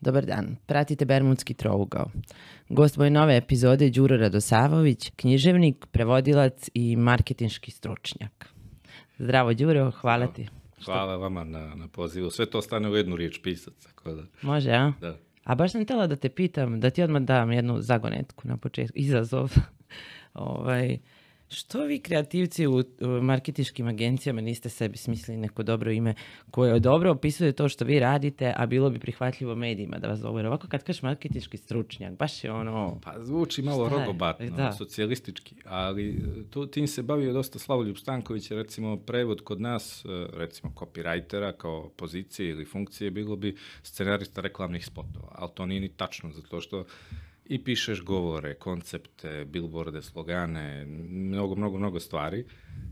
Dobar dan, pratite Bermudski trougao. Gost moje nove epizode je Đuro Radosavović, književnik, prevodilac i marketinški stručnjak. Zdravo Đuro, hvala ti. Hvala vama na, na pozivu. Sve to stane u jednu riječ pisac. Tako da, Može, a? da. A baš sam htjela da te pitam, da ti odmah dam jednu zagonetku na početku, izazov. ovaj, što vi kreativci u, u marketinškim agencijama niste sebi smislili neko dobro ime koje dobro opisuje to što vi radite, a bilo bi prihvatljivo medijima da vas zovu. Jer ovako kad kažeš marketinški stručnjak, baš je ono... Pa zvuči malo rogobatno, Da. socijalistički, ali tu, tim se bavio dosta Slavoljub Stanković, recimo prevod kod nas, e, recimo copywritera kao pozicije ili funkcije, bilo bi scenarista reklamnih spotova, ali to nije ni tačno, zato što i pišeš govore, koncepte, billboarde, slogane, mnogo, mnogo, mnogo stvari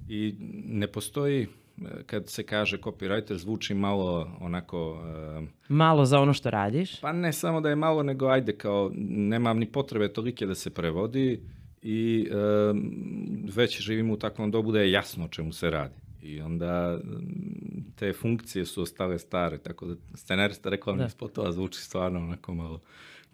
i ne postoji, e, kad se kaže copywriter, zvuči malo onako... e, Malo za ono što radiš. pa ne samo da je malo, nego ajde kao nemam ni potrebe tolike da se prevodi i em, već živimo u takvom dobu da je jasno o čemu se radi. I onda em, te funkcije su ostale stare, tako da scenarista reklamnih spotova zvuči stvarno onako malo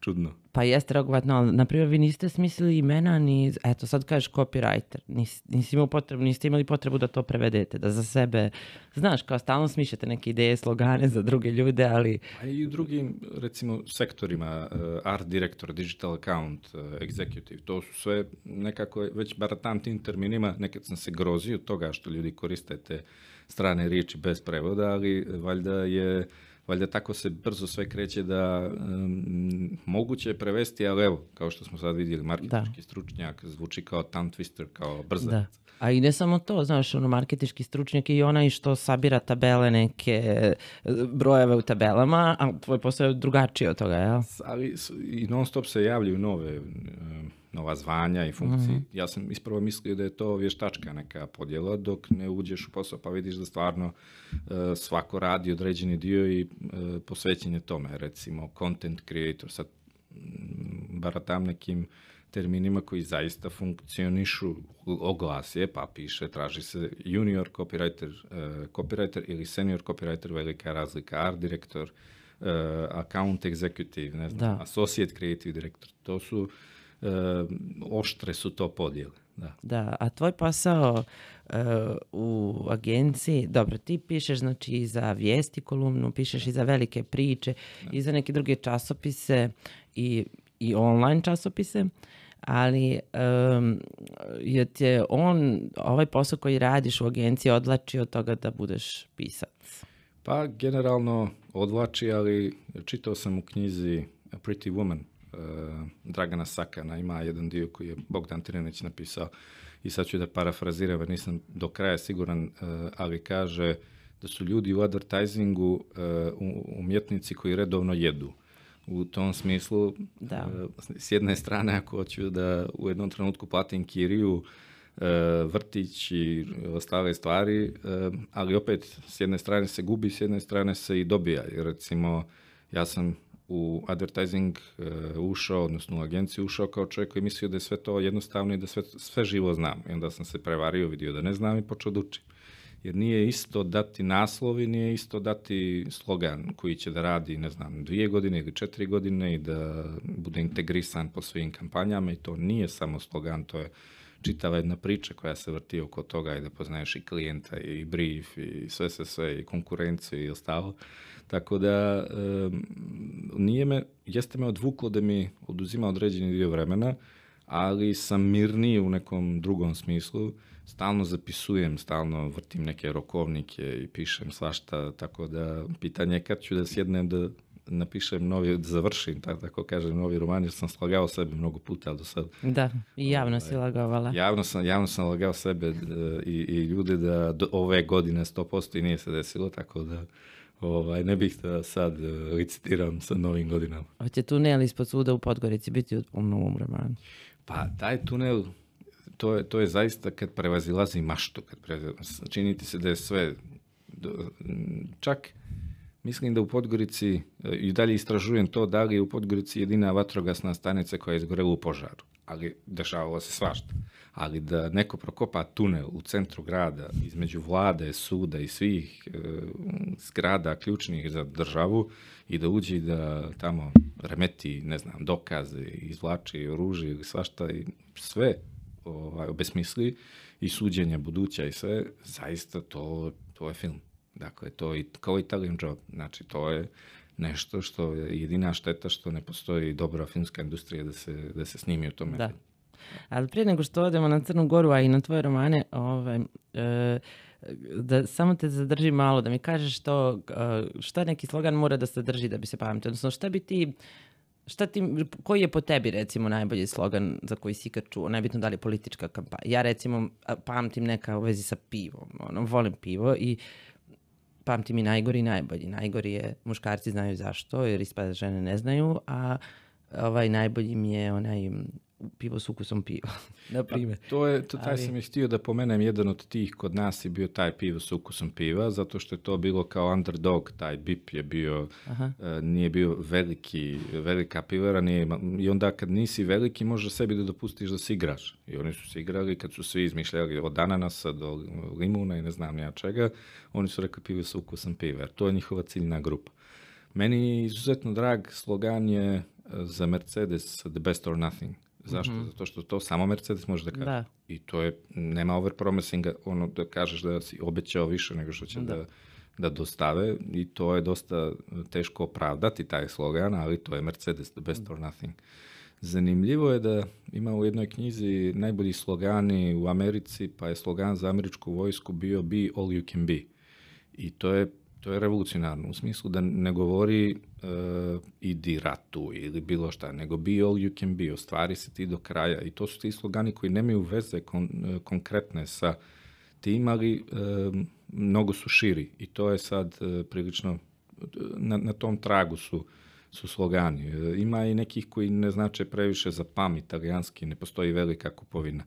čudno. Pa jeste rogovatno, ali na primjer vi niste smislili imena ni, eto sad kažeš copywriter, nis, nisi imao potrebu, niste imali potrebu da to prevedete, da za sebe, znaš, kao stalno smišljate neke ideje, slogane za druge ljude, ali A i u drugim, recimo, sektorima, eh, art director, digital account, eh, executive, to su sve nekako već baratam tim terminima, nekad sam se grozio toga što ljudi koriste te strane riječi bez prevoda, ali valjda je Valjda tako se brzo sve kreće da em, moguće je prevesti, ali evo, kao što smo sad vidjeli, marketinški stručnjak zvuči kao tongue twister, kao brzac. A i ne samo to, znaš, ono, marketički stručnjak je i onaj što sabira tabele neke, e, brojeve u tabelama, a tvoj posao je drugačiji od toga, jel? ali i non stop se javljaju nove, e, nova zvanja i funkcije. Mhm. Ja sam ispravo mislio da je to vještačka neka podjela, dok ne uđeš u posao pa vidiš da stvarno e, svako radi određeni dio i posvećen je tome. Recimo, content creator, sad mm, baratam nekim terminima koji zaista funkcionišu oglas je, pa piše, traži se junior copywriter, e, copywriter ili senior copywriter, velika je razlika, art direktor, e, account executive, ne znam, Da. associate creative director, to su, e, oštre su to podjele, da. Da, a tvoj posao e, u agenciji, dobro, ti pišeš znači i za vijesti kolumnu, pišeš i za velike priče, i za neke druge časopise i, i online časopise, ali um, je ti je on, ovaj posao koji radiš u agenciji odlači od toga da budeš pisac. Pa generalno odvlači, ali čitao sam u knjizi A Pretty Woman eh, Dragana Sakana, ima jedan dio koji je Bogdan Trineć napisao i sad ću da parafraziram nisam do kraja siguran, eh, ali kaže da su ljudi u advertisingu eh, u- umjetnici koji redovno jedu. U tom smislu, Da. eh, s jedne strane ako hoću da u jednom trenutku platim kiriju, e, vrtić i ostale stvari, e, ali opet s jedne strane se gubi, s jedne strane se i dobija. Jer recimo, ja sam u advertising e, ušao, odnosno u agenciju ušao kao čovjek koji mislio da je sve to jednostavno i da sve, sve živo znam. I onda sam se prevario, vidio da ne znam i počeo da učim. Jer nije isto dati naslov i nije isto dati slogan koji će da radi, ne znam, dvije godine ili četiri godine i da bude integrisan po svim kampanjama i to nije samo slogan, to je čitava jedna priča koja se vrti oko toga i da poznaješ i klijenta i brief i sve sve sve i konkurenciju i ostalo. Tako da em, nije me, jeste me odvuklo da mi oduzima određeni dio vremena, ali sam mirniji u nekom drugom smislu. Stalno zapisujem, stalno vrtim neke rokovnike i pišem svašta, tako da pitanje je kad ću da sjednem da napišem novi, da završim, tako, tako kažem, novi roman, jer sam slagao sebe mnogo puta, ali do sad Da, i javno si lagavala. Javno sam, javno sam lagao sebe e, i, i ljude da do ove godine 100% i nije se desilo, tako da ovaj, ne bih da sad e, licitiram sa novim godinama. Hoće tunel ispod suda u Podgorici biti u novom romanu. Pa taj tunel, to je, to je zaista kad prevazilazi maštu, kad prevazilazi, se da je sve, čak mislim da u Podgorici, e, i dalje istražujem to da li je u Podgorici jedina vatrogasna stanica koja je izgorela u požaru. ali dešavalo se svašta. Ali da neko prokopa tunel u centru grada između vlade, suda i svih e, zgrada ključnih za državu i da uđe i da tamo remeti, ne znam, dokaze, izvlači oružje ili svašta i sve ovaj, obesmisli i suđenja buduća i sve, zaista to, to je film. Dakle, to je kao Italian Job. Znači, to je nešto što je jedina šteta što ne postoji dobra filmska industrija da se, da se snimi u tome. Da. Ali prije nego što odemo na Crnu Goru, a i na tvoje romane, ovaj, e, da samo te zadrži malo, da mi kažeš to, e, šta neki slogan mora da se drži da bi se pamtio? Odnosno, šta bi ti, šta ti, koji je po tebi recimo najbolji slogan za koji si ikad čuo? Nebitno da li je politička kampanja. Ja recimo pamtim neka u vezi sa pivom. Ono, volim pivo i pamtim i najgori i najbolji. Najgori je, muškarci znaju zašto, jer ispada žene ne znaju, a ovaj najbolji mi je onaj pivo s ukusom piva, na primjer. Pa, to je, to, taj Ali- sam je htio da pomenem, jedan od tih kod nas je bio taj pivo s ukusom piva, zato što je to bilo kao underdog, taj BIP je bio, Aha. e, nije bio veliki, velika pivara, nije, ima- i onda kad nisi veliki možeš sebi da dopustiš da se igraš. I oni su se igrali kad su svi izmišljali od ananasa do limuna i ne znam ja čega, oni su rekli pivo s ukusom piva, to je njihova ciljna grupa. Meni je izuzetno drag slogan je e, za Mercedes The Best or Nothing. Zašto? Zato što to samo Mercedes može da kaže. Da. I to je, nema overpromisinga, ono da kažeš da si obećao više nego što će da. da, dostave i to je dosta teško opravdati taj slogan, ali to je Mercedes The Best or Nothing. Zanimljivo je da ima u jednoj knjizi najbolji slogani u Americi, pa je slogan za američku vojsku bio Be all you can be. I to je, to je revolucionarno u smislu da ne govori uh, idi ratu ili bilo šta, nego be all you can be, ostvari se ti do kraja. I to su ti slogani koji nemaju veze kon, eh, konkretne sa tim, ali um, mnogo su širi. I to je sad prilično, na, na tom tragu su su slogani. Ima i nekih koji ne znače previše za pam italijanski, ne postoji velika kupovina.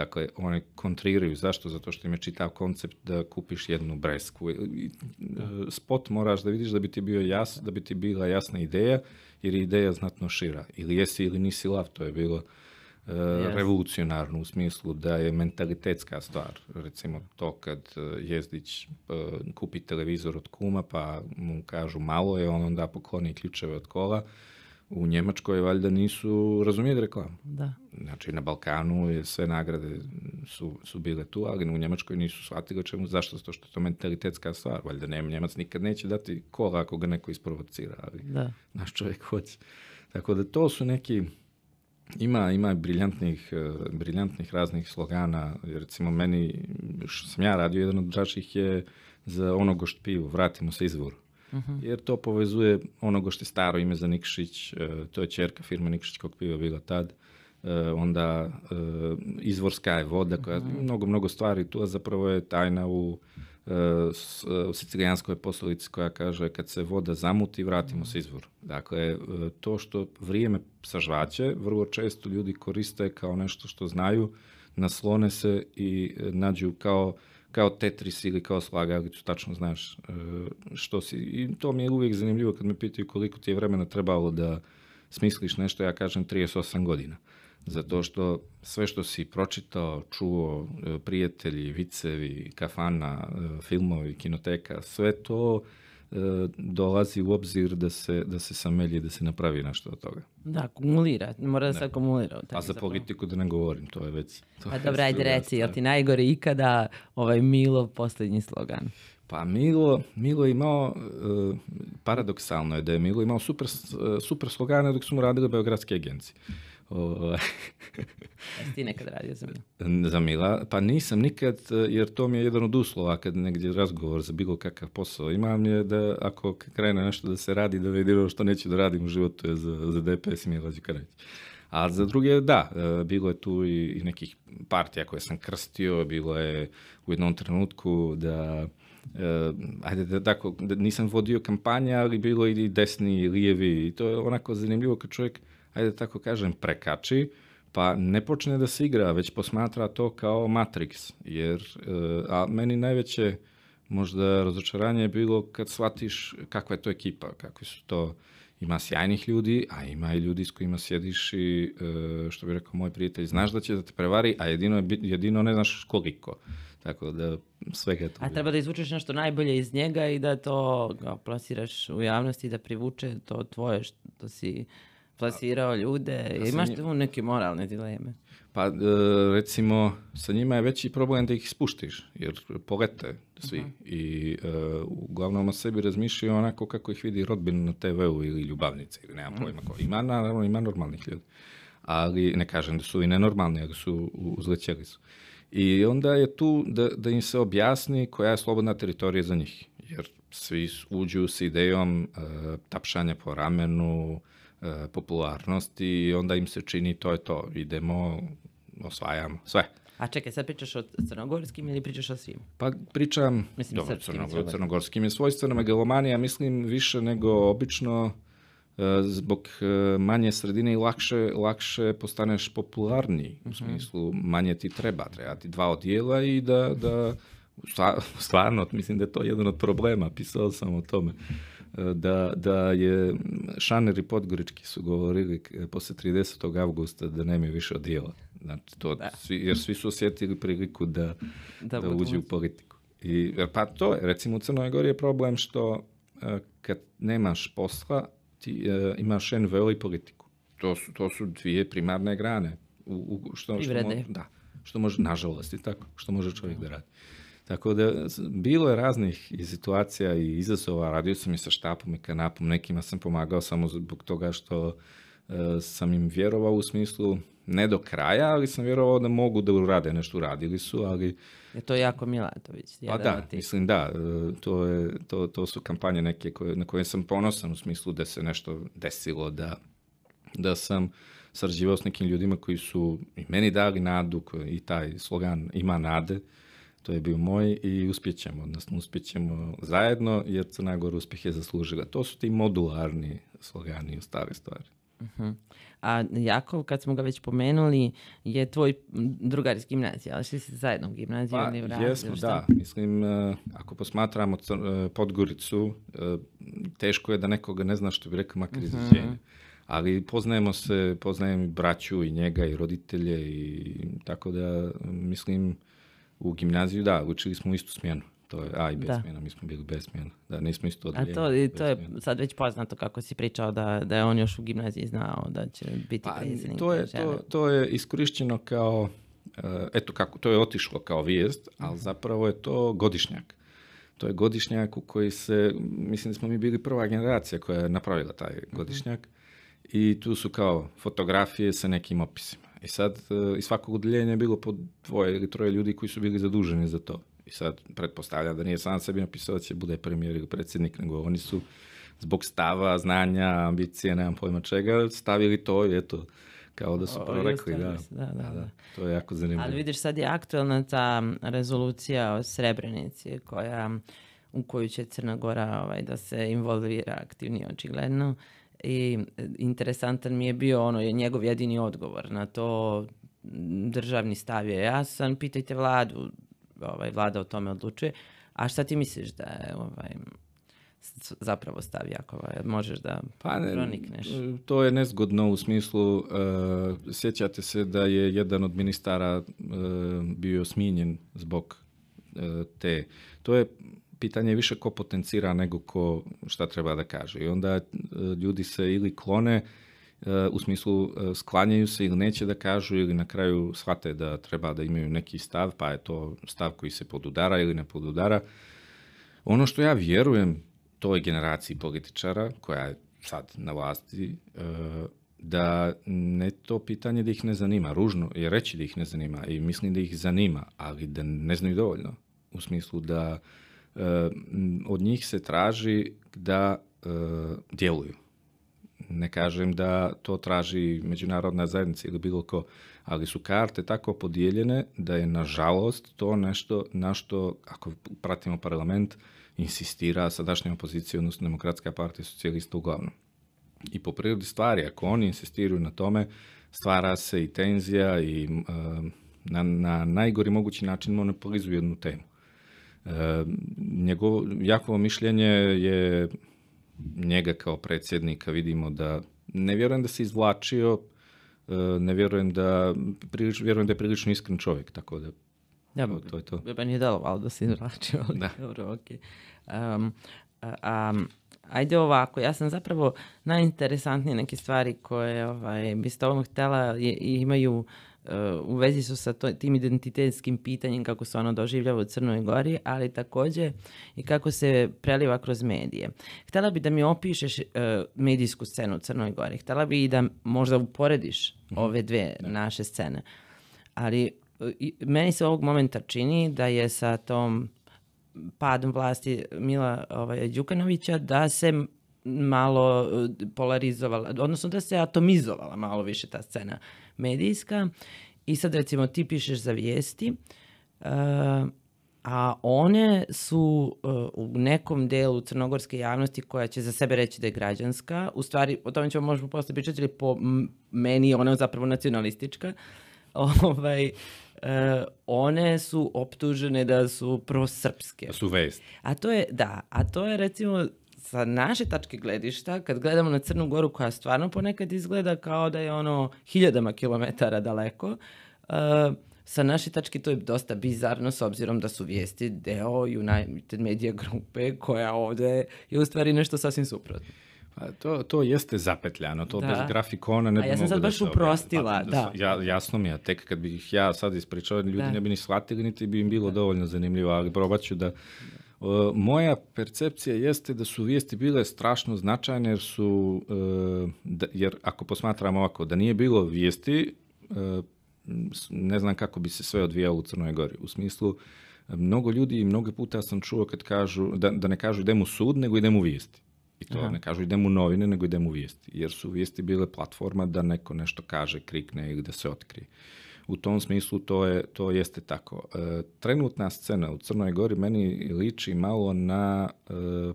Dakle, one kontriraju. Zašto? Zato što im je čitav koncept da kupiš jednu bresku. Spot moraš da vidiš da bi ti bio jas, da bi ti bila jasna ideja, jer je ideja znatno šira. Ili jesi ili nisi lav, to je bilo e, revolucionarno u smislu da je mentalitetska stvar. Recimo to kad e, Jezdić e, kupi televizor od kuma pa mu kažu malo je, on onda pokloni ključeve od kola. U Njemačkoj valjda nisu razumijeli reklamu. Da. Znači na Balkanu je sve nagrade su, su bile tu, ali u Njemačkoj nisu shvatili čemu, zašto? Zato što je to mentalitetska stvar. Valjda nema, Njemac nikad neće dati kola ako ga neko isprovocira, ali Da. naš čovjek hoće. Tako da to su neki, ima, ima briljantnih, eh, briljantnih raznih slogana. Recimo meni, što sam ja radio, jedan od dražih je za onogo što pivo, vratimo se izvoru. Jer to povezuje onogo što je staro ime za Nikšić, eh, to je čerka firma Nikšićkog piva bila tad. Eh, onda eh, izvorska je voda, koja, mnogo, mnogo stvari tu, a zapravo je tajna u e, u sicilijanskoj poslovici koja kaže kad se voda zamuti, vratimo se izvoru. Dakle, e, to što vrijeme sažvaće, vrlo često ljudi koriste kao nešto što znaju, naslone se i e, nađu kao kao Tetris ili kao slagalicu, tačno znaš e, što si. I to mi je uvijek zanimljivo kad me pitaju koliko ti je vremena trebalo da smisliš nešto, ja kažem 38 godina. Zato što sve što si pročitao, čuo, e, prijatelji, vicevi, kafana, e, filmovi, kinoteka, sve to dolazi u obzir da se, da se samelji, da se napravi nešto od toga. Da, akumulira. Mora da se akumulira. u A za politiku da ne govorim, to je već... To Pa je dobro, ajde reci, jel ti najgore ikada ovaj Milo posljednji slogan? Pa Milo, Milo je imao, e, paradoksalno je da je Milo imao super, e, super slogane dok su mu radile beogradske agencije. O, Jesi ti nekad radio za Milo? za Mila, pa nisam nikad, jer to mi je jedan od uslova kad negdje razgovor za bilo kakav posao imam je da ako krene nešto da se radi, da ono što neću da radim u životu je za, za DPS Mila Đukanović. A za druge, da, e, bilo je tu i, nekih partija koje sam krstio, bilo je u jednom trenutku da e, ajde da tako, da nisam vodio kampanje, ali bilo i desni i lijevi i to je onako zanimljivo kad čovjek, ajde tako kažem, prekači, pa ne počne da se igra, već posmatra to kao Matrix, jer, e, a meni najveće možda razočaranje je bilo kad shvatiš kakva je to ekipa, kakvi su to Ima sjajnih ljudi, a ima i ljudi s kojima sjediš i, e, što bi rekao moj prijatelj, znaš da će da te prevari, a jedino, jedino ne znaš koliko. Tako da svega je to. A treba da izvučeš nešto najbolje iz njega i da to plasiraš u javnosti, da privuče to tvoje što si plasirao ljude. sa Imaš tu neke moralne dileme. Pa e, recimo sa njima je veći problem da ih spuštiš jer polete svi i e, uglavnom o sebi razmišljaju onako kako ih vidi rodbina na TV-u ili ljubavnice ili nemam pojma ko. Ima naravno ima normalnih ljudi. Ali ne kažem da su i nenormalni, ali su uzlećeli su. I onda je tu da, da im se objasni koja je slobodna teritorija za njih. Jer svi uđu s idejom e, tapšanja po ramenu, e, popularnosti i onda im se čini to je to. Idemo, osvajamo sve. A čekaj, sad pričaš o crnogorskim ili pričaš o svim? Pa pričam, Mislim, dobro, srpskim crno, treba. crnogorskim je svojstveno megalomanija, mislim više nego obično e, zbog e, manje sredine i lakše, lakše postaneš popularniji, u smislu manje ti treba, treba ti dva odjela i da, da stva- stvarno, mislim da je to jedan od problema, pisao sam o tome, da, da je Šaner i Podgorički su govorili poslije 30. avgusta da nemaju više odjela. Znači, to, svi, jer svi su osjetili priliku da, Da da, uđe u politiku. I, jer pa to je, recimo u Crnoj Gori je problem što e, kad nemaš posla, ti e, imaš NVO i politiku. To su, to su dvije primarne grane. U, u, što, što, Privrede. mo- da, što može, nažalost, i tako, što može čovjek da radi. Tako da, bilo je raznih i situacija i izazova, radio sam i sa štapom i kanapom, nekima sam pomagao samo zbog toga što e, sam im vjerovao u smislu, ne do kraja, ali sam vjerovao da mogu da urade nešto, uradili su, ali Je to jako Milatović. pa da, tih. mislim da, e, to, je, to, to su kampanje neke koje, na koje sam ponosan u smislu da se nešto desilo, da, da sam sarađivao s nekim ljudima koji su i meni dali nadu, koji, i taj slogan ima nade, to je bio moj i uspjećemo, odnosno uspjećemo zajedno jer Crna Gora uspjeh je zaslužila. To su ti modularni slogani u stare stvari. A Jakov, kad smo ga već pomenuli, je tvoj drugar iz gimnazije, ali šli ste zajedno u gimnaziju Pa, ili jesmo, da. Mislim, e, ako posmatramo Cr- e, Podgoricu, e, teško je da nekoga ne zna što bi rekao makar iz rođenja. Ali poznajemo se, poznajem i braću i njega i roditelje i tako da, mislim, u gimnaziju, da, učili smo istu smjenu. To je A i B Da. smjena, mi smo bili B smjena. Da, nismo isto A odjeljenje. to, i to je smjena. sad već poznato kako si pričao da, da je on još u gimnaziji znao da će biti Pa, predsjednik. to je, to, to je iskorišteno kao, e, eto kako, to je otišlo kao vijest, ali zapravo je to godišnjak. To je godišnjak u koji se, mislim da smo mi bili prva generacija koja je napravila taj godišnjak i tu su kao fotografije sa nekim opisima. I sad e, iz svakog odjeljenja je bilo po dvoje ili troje ljudi koji su bili zaduženi za to. I sad pretpostavljam da nije sam sebi napisao da će bude premijer ili predsjednik, nego oni su zbog stava, znanja, ambicije, nemam pojma čega, stavili to i eto, kao da su prorekli, da. da, da, da. To je jako zanimljivo. Ali vidiš, sad je aktualna ta rezolucija o Srebrenici koja, u koju će Crna Gora ovaj, da se involvira aktivnije očigledno. I e, interesantan mi je bio ono, je njegov jedini odgovor na to državni stav je jasan, pitajte vladu, ovaj, vlada o tome odlučuje. A šta ti misliš da je ovaj, zapravo stav Jakova? Možeš da Pa ne, pronikneš? to je nezgodno u smislu, e, sjećate se da je jedan od ministara e, bio smijenjen zbog e, te. To je pitanje više ko potencira nego ko šta treba da kaže. I onda e, ljudi se ili klone e, u smislu e, sklanjaju se ili neće da kažu ili na kraju shvate da treba da imaju neki stav, pa je to stav koji se podudara ili ne podudara. Ono što ja vjerujem toj generaciji političara koja je sad na vlasti, da ne to pitanje da ih ne zanima, ružno je reći da ih ne zanima i mislim da ih zanima, ali da ne znaju dovoljno. U smislu da od njih se traži da e, djeluju. Ne kažem da to traži međunarodna zajednica ili bilo ko, ali su karte tako podijeljene da je nažalost to nešto na što, ako pratimo parlament, insistira sadašnja opozicija, odnosno demokratska partija socijalista uglavnom. I po prirodi stvari, ako oni insistiraju na tome, stvara se i tenzija i e, na, na najgori mogući način monopolizuju jednu temu. E, njegovo, Jakovo mišljenje je njega kao predsjednika vidimo da ne vjerujem da se izvlačio, e, ne vjerujem da, prilič, vjerujem da je prilično iskren čovjek, tako da Ja, to, to je to. Delovalo da se izvlačio, ali Da. dobro, okej. Um, a, ajde ovako, ja sam zapravo najinteresantnije neke stvari koje ovaj, bi s tobom htjela je, imaju u vezi su sa to, tim identitetskim pitanjem kako se ono doživljava u Crnoj Gori, ali također i kako se preliva kroz medije. Htjela bi da mi opišeš uh, medijsku scenu u Crnoj Gori. Htjela bi i da možda uporediš ove dve naše scene. Ali meni se ovog momenta čini da je sa tom padom vlasti Mila ovaj, Đukanovića da se malo eh, polarizovala, odnosno da se atomizovala malo više ta scena medijska. I sad recimo ti pišeš za vijesti, eh, a one su eh, u nekom delu crnogorske javnosti koja će za sebe reći da je građanska, u stvari o tome ćemo možda posle pričati, ali po meni je ona zapravo nacionalistička, ovaj, eh, one su optužene da su prosrpske. Su vest. A to je, da, a to je recimo sa naše tačke gledišta, kad gledamo na Crnu Goru koja stvarno ponekad izgleda kao da je ono hiljadama kilometara daleko, uh, sa naše tačke to je dosta bizarno s obzirom da su vijesti deo United Media grupe koja ovdje je u stvari nešto sasvim suprotno. Pa to, to jeste zapetljano, to Da. bez grafikona ne A bi ja sam sad da baš objavi. uprostila, Pa, da. Ja, jasno mi je, tek kad bih ja sad ispričao, ljudi Da. ne bi ni shvatili, niti bi im bilo dovoljno zanimljivo, ali probat ću da... Uh, moja percepcija jeste da su vijesti bile strašno značajne jer su, da, jer ako posmatramo ovako, da nije bilo vijesti, s- ne znam kako bi se sve odvijalo u Crnoj Gori. U smislu, mnogo ljudi i mnogo puta sam čuo kad kažu, da, da ne kažu idem u sud, nego idem u vijesti. I to ne kažu idem u novine, nego idem u vijesti. Jer su vijesti bile platforma da neko nešto kaže, krikne ili da se otkrije. U tom smislu to, je, to jeste tako. E, trenutna scena u Crnoj Gori meni liči malo na e,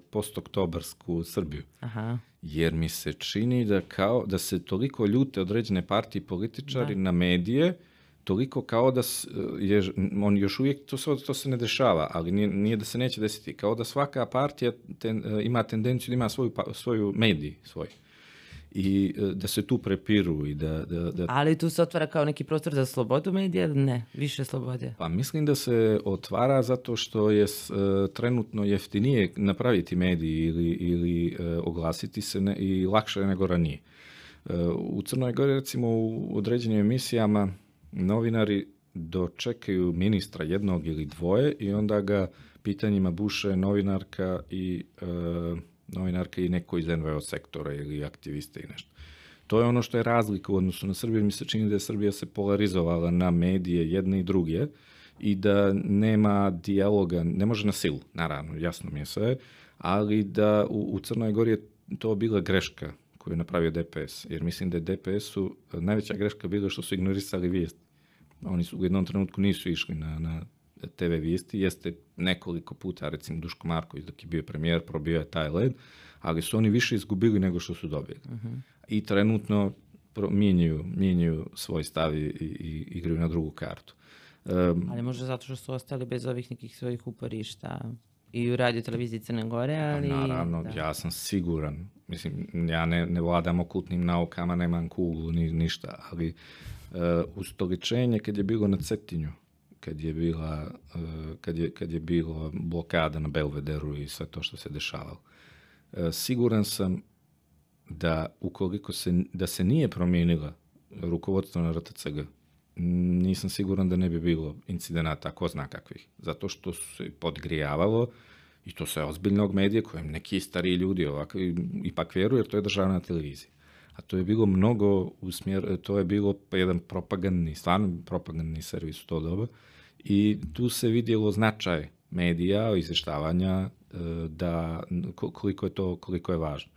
postoktobarsku Srbiju. Aha. Jer mi se čini da kao da se toliko ljute određene partije i političari na medije, toliko kao da s- je, on još uvijek, to se, to se ne dešava, ali nije, nije da se neće desiti, kao da svaka partija ten, ima tendenciju da ima svoju, pa- svoju mediji svoj. I e, da se tu prepiru i da, da, da Ali tu se otvara kao neki prostor za slobodu medija ili ne? Više slobode. Pa mislim da se otvara zato što je e, trenutno jeftinije napraviti mediji ili, ili e, oglasiti se ne, i lakše nego ranije. U Crnoj Gori recimo u određenim emisijama novinari dočekaju ministra jednog ili dvoje i onda ga pitanjima buše novinarka i e, novinarka i neko iz NVO sektora ili aktiviste i nešto. To je ono što je razlika u odnosu na Srbiju. Mi se čini da je Srbija se polarizovala na medije jedne i druge i da nema dijaloga, ne može na silu, naravno, jasno mi je sve, ali da u, u Crnoj Gori je to bila greška koju je napravio DPS, jer mislim da je DPS-u najveća greška bila što su ignorisali vijest. Oni su u jednom trenutku nisu išli na, na TV vijesti, jeste nekoliko puta, recimo Duško Marković dok je bio premijer, probio je taj led, ali su oni više izgubili nego što su dobili. I trenutno mijenjaju, mijenjaju svoj stav i, i, igraju na drugu kartu. Um, Ali možda zato što su ostali bez ovih nekih svojih uporišta i u radio televiziji Crne Gore, ali... Pa Naravno, da. ja sam siguran, mislim, ja ne, ne vladam okultnim naukama, nemam kuglu, ni, ništa, ali uh, ustoličenje kad je bilo na Cetinju, kad je, bila, uh, kad, je, kad je bilo blokada na Belvederu i sve to što se dešavalo, uh, siguran sam da ukoliko se, da se nije promijenila rukovodstvo na RTCG, nisam siguran da ne bi bilo incidenata, ko zna kakvih. Zato što se podgrijavalo i to se ozbiljnog medija kojem neki stariji ljudi ovako ipak vjeruju jer to je državna televizija. A to je bilo mnogo usmjer, to je bilo jedan propagandni, stvarno propagandni servis u to doba i tu se vidjelo značaj medija, izvještavanja, e, da ko- koliko je to koliko je važno.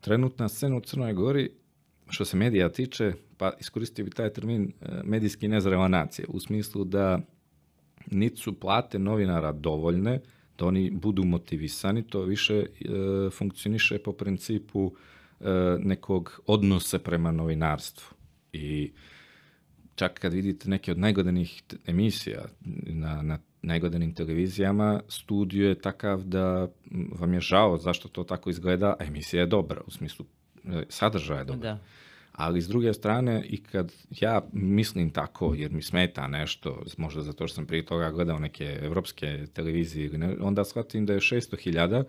Trenutna scena u Crnoj Gori, što se medija tiče, pa iskoristio bi taj termin e, medijski nezrela nacija, u smislu da niti su plate novinara dovoljne, da oni budu motivisani, to više e, funkcioniše po principu e, nekog odnosa prema novinarstvu. I čak kad vidite neke od najgodanih emisija na, na najgodanim televizijama, studio je takav da vam je žao zašto to tako izgleda, a emisija je dobra, u smislu e, sadržaja je dobra. Da. Ali s druge strane, i kad ja mislim tako, jer mi smeta nešto, možda zato što sam prije toga gledao neke evropske televizije, onda shvatim da je 600.000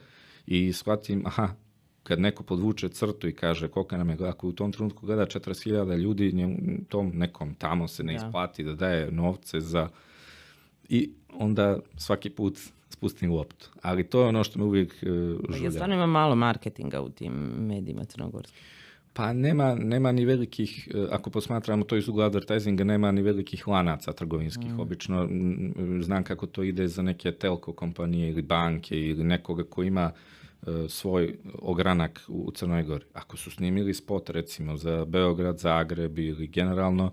i shvatim, aha, kad neko podvuče crtu i kaže koliko nam je, ako u tom trenutku gleda 40.000 ljudi, njemu, tom nekom tamo se ne da. isplati da daje novce za... I onda svaki put spustim loptu. Ali to je ono što me uvijek uh, žulja. Ja stvarno ima malo marketinga u tim medijima crnogorskim. Pa nema, nema ni velikih, e, ako posmatramo to iz ugla advertisinga, nema ni velikih lanaca trgovinskih. Mm. Obično znam kako to ide za neke telko kompanije ili banke ili nekoga ko ima svoj ogranak u Crnoj Gori. Ako su snimili spot recimo za Beograd, Zagreb ili generalno,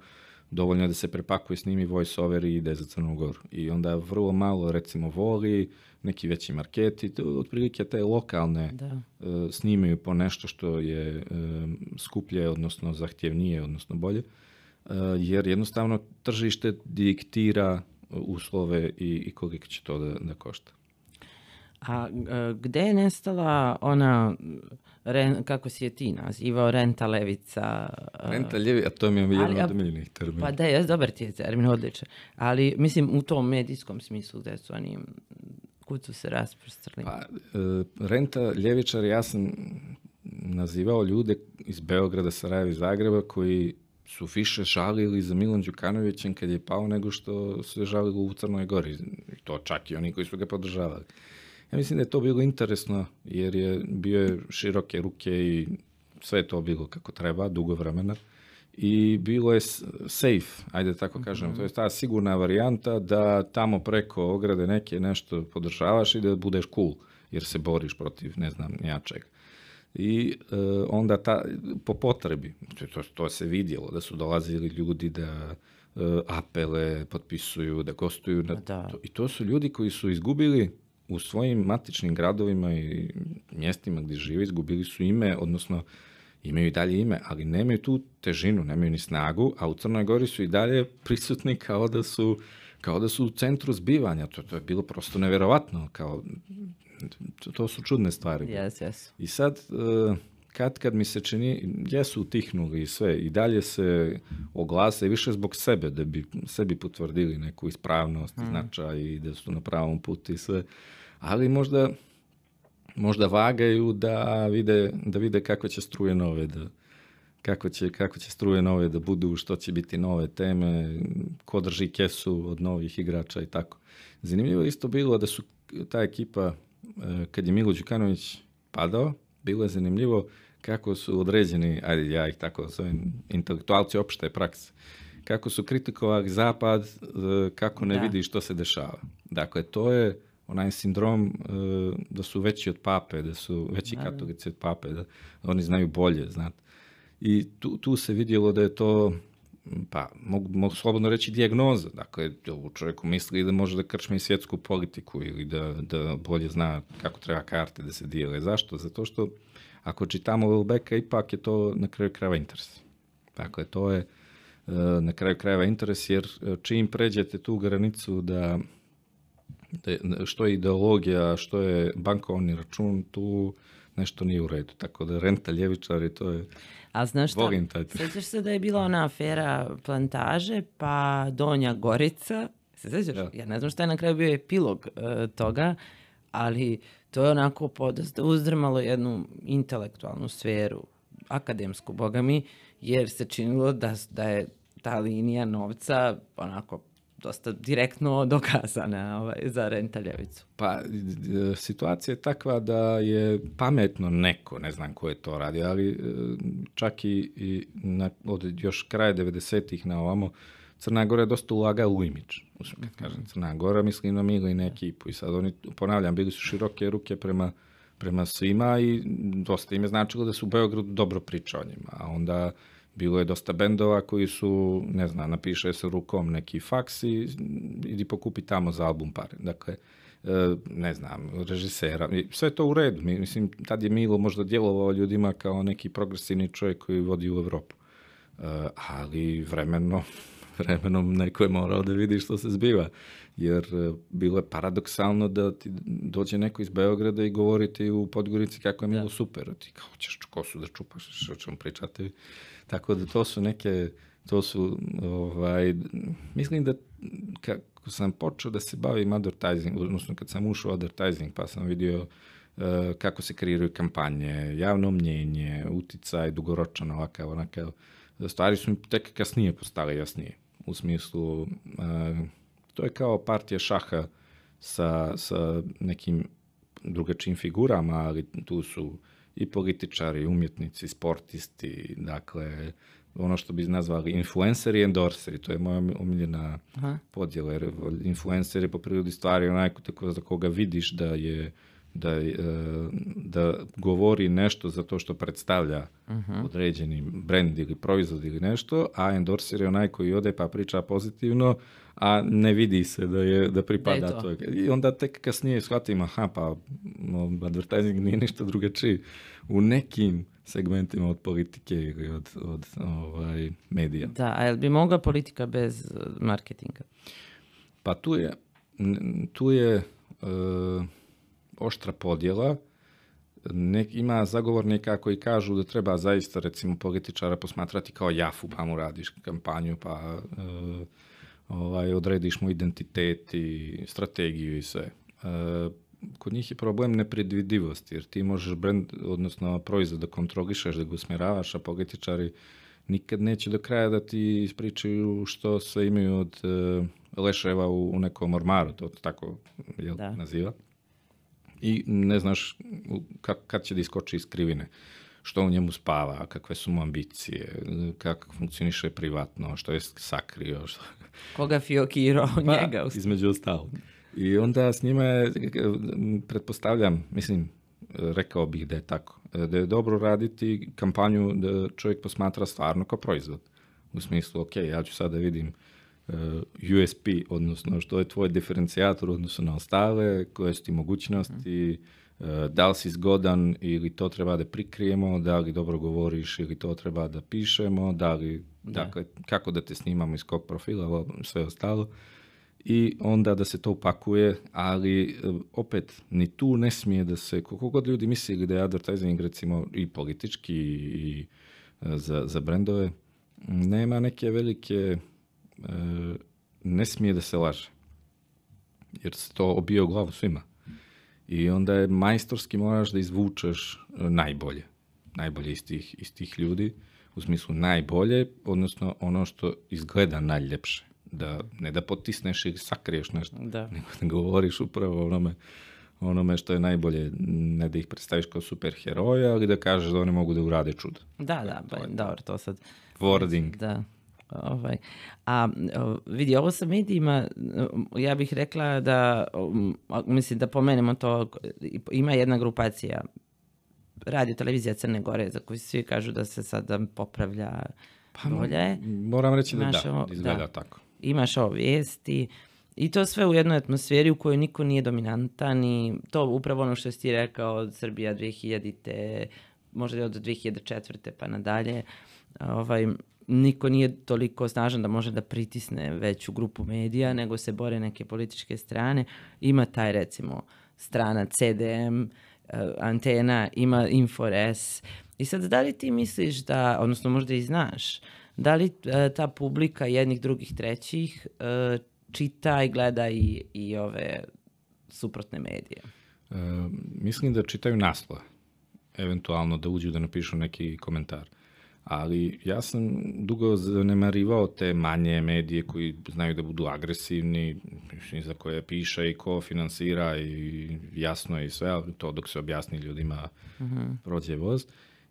dovoljno je da se prepakuje, snimi voice over i ide za Crnu Goru. I onda vrlo malo recimo voli, neki veći marketi, to, otprilike te lokalne da. uh, snimaju po nešto što je uh, skuplje, odnosno zahtjevnije, odnosno bolje, jer jednostavno tržište diktira uslove i, i koliko će to da, da košta. A gde je nestala ona, ren, kako si je ti nazivao, renta levica? Renta ljevi, a to mi je jedan od omiljenih termina. Pa da, je, dobar ti je termin, odličan. Ali, mislim, u tom medijskom smislu gde su oni, kud su se rasprostrali? Pa, e, renta ljevičar, ja sam nazivao ljude iz Beograda, Sarajeva i Zagreba koji su više žalili za Milan Đukanovićem kad je pao nego što su žalili u Crnoj Gori. To čak i oni koji su ga podržavali. Ja mislim da je to bilo interesno jer je bio je široke ruke i sve je to bilo kako treba, dugo vremena. I bilo je safe, ajde tako mhm. kažem, mm -hmm. to je ta sigurna varijanta da tamo preko ograde neke nešto podržavaš i da budeš cool, jer se boriš protiv, ne znam, njačega. I e, onda ta, po potrebi, to, to se vidjelo, da su dolazili ljudi da e, apele potpisuju, da gostuju. Na, da. To, I to su ljudi koji su izgubili u svojim matičnim gradovima i mjestima gdje žive izgubili su ime, odnosno imaju i dalje ime, ali nemaju tu težinu, nemaju ni snagu, a u Crnoj Gori su i dalje prisutni kao da su, kao da su u centru zbivanja. To, to je bilo prosto neverovatno, kao, to, to su čudne stvari. Yes, yes. I sad, uh, kad kad mi se čini, jesu utihnuli i sve, i dalje se oglase više zbog sebe, da bi sebi potvrdili neku ispravnost, mm. značaj i da su na pravom putu i sve ali možda, možda vagaju da vide, da vide kako će struje nove da, kako će, kako će struje nove da budu, što će biti nove teme, ko drži kesu od novih igrača i tako. Zanimljivo je isto bilo da su ta ekipa, e, kad je Milo Đukanović padao, bilo je zanimljivo kako su određeni, ajde ja ih tako zovem, intelektualci opšte prakse, kako su kritikovali zapad, e, kako ne da. vidi što se dešava. Dakle, to je onaj sindrom uh, da su veći od pape, da su veći da. katolici od pape, da oni znaju bolje, znate. I tu, tu se vidjelo da je to pa mogu, mogu slobodno reći dijagnoza. Dakle, čovjeku misli da može da krčme i svjetsku politiku ili da, da bolje zna kako treba karte da se dijele. Zašto? Zato što ako čitamo Welbecka, ipak je to na kraju krajeva interes. Dakle, to je uh, na kraju krajeva interes, jer čim pređete tu granicu da Da što je ideologija, što je bankovni račun, tu nešto nije u redu. Tako da renta ljevičari, to je... A znaš šta, sećaš se da je bila ona afera plantaže, pa Donja Gorica, se sećaš? Ja. ja ne znam šta je na kraju bio epilog uh, toga, ali to je onako podosta uzdrmalo jednu intelektualnu sferu, akademsku, boga mi, jer se činilo da, da je ta linija novca onako dosta direktno dokazana ovaj, za rentaljevicu. Pa, situacija je takva da je pametno neko, ne znam ko je to radi, ali e, čak i, i na, od još kraja 90-ih na ovamo, Crna Gora je dosta ulaga u imidž. Kad kažem Crna Gora, mislim na Milo i na ekipu. I sad oni, ponavljam, bili su široke ruke prema, prema svima i dosta im je značilo da su u Beogradu dobro priča o njima. A onda Bilo je dosta bendova koji su, ne znam, napiše se rukom neki faks i idi pokupi tamo za album pare. Dakle, e, ne znam, režisera. Sve to u redu. Mislim, tad je Milo možda djelovao ljudima kao neki progresivni čovjek koji vodi u Evropu. E, ali vremeno, vremenom neko je morao da vidi što se zbiva. Jer e, bilo je paradoksalno da ti dođe neko iz Beograda i govori ti u Podgorici kako je bilo super. Ti kao, hoćeš kosu da čupaš, što ćemo pričati. Tako da to su neke, to su, ovaj, mislim da kako sam počeo da se bavim advertising, odnosno kad sam ušao u advertising pa sam vidio e, kako se kreiraju kampanje, javno mnjenje, uticaj, dugoročan, ovakav, onakav. Stvari su mi tek kasnije postale jasnije. U smislu, e, to je kao partija šaha sa, sa nekim drugačijim figurama, ali tu su i političari, umjetnici, sportisti, dakle, ono što bi nazvali influenceri i endorseri, to je moja omiljena Aha. podjela, jer influencer je po prirodi stvari onaj tako za koga vidiš da je da, e, da govori nešto za to što predstavlja uh-huh. određeni brand ili proizvod ili nešto, a endorser je onaj koji ode pa priča pozitivno, a ne vidi se da je da pripada da to. I onda tek kasnije shvatim, aha, pa no, advertising nije ništa drugačiji u nekim segmentima od politike ili od, od ovaj, medija. Da, a jel bi mogla politika bez marketinga? Pa tu je, tu je uh, oštra podjela. Nek, ima zagovornika koji kažu da treba zaista recimo političara posmatrati kao jafu, pa mu radiš kampanju, pa uh, ovaj, odrediš mu identitet i strategiju i sve. Uh, kod njih je problem nepredvidivosti, jer ti možeš brand, odnosno proizvod da kontrolišeš, da ga usmjeravaš, a političari nikad neće do kraja da ti ispričaju što sve imaju od uh, leševa u, u nekom ormaru, to tako jel, da. naziva i ne znaš kad, kad će da iskoči iz krivine što u njemu spava, kakve su mu ambicije, kako funkcioniše privatno, što je sakrio. Što... Koga fiokirao pa, njega? Između ostalog. I onda s njima je, pretpostavljam, mislim, rekao bih da je tako, da je dobro raditi kampanju da čovjek posmatra stvarno kao proizvod. U smislu, ok, ja ću sada da vidim Uh, USP, odnosno što je tvoj diferencijator odnosno na ostale, koje su ti mogućnosti, uh, da li si zgodan ili to treba da prikrijemo, da li dobro govoriš ili to treba da pišemo, da li, da. dakle, kako da te snimamo iz kog profila, sve ostalo. I onda da se to upakuje, ali uh, opet ni tu ne smije da se, koliko god ljudi mislili da je advertising recimo i politički i za, za brendove, nema neke velike ne smije da se laže. Jer se to obije u glavu svima. I onda je majstorski moraš da izvučeš e, najbolje. Najbolje iz tih, iz tih ljudi. U smislu najbolje, odnosno ono što izgleda najljepše. Da, ne da potisneš ili sakriješ nešto, da. nego da govoriš upravo onome, onome što je najbolje, ne da ih predstaviš kao super heroja, ali da kažeš da oni mogu da urade čudo. Da, da, pa, dobro, to sad... Wording. Da, Ovaj. A vidi, ovo sa medijima, ja bih rekla da, mislim da pomenemo to, ima jedna grupacija, radio televizija Crne Gore, za koju svi kažu da se sada popravlja pa, bolje. Moram reći da da, izgleda da. tako. Imaš ovo vijesti, I to sve u jednoj atmosferi u kojoj niko nije dominantan i to upravo ono što si ti rekao od Srbija 2000-te, možda od 2004. pa nadalje. Ovaj, niko nije toliko snažan da može da pritisne veću grupu medija, nego se bore neke političke strane. Ima taj recimo strana CDM, eh, antena, ima Infores. I sad, da li ti misliš da, odnosno možda i znaš, da li uh, ta publika jednih, drugih, trećih uh, čita i gleda i, i ove suprotne medije? Uh, mislim da čitaju naslove, eventualno da uđu da napišu neki komentar ali ja sam dugo zanemarivao te manje medije koji znaju da budu agresivni, za koje piše i ko finansira i jasno je i sve, ali to dok se objasni ljudima uh mhm. -huh. prođe voz.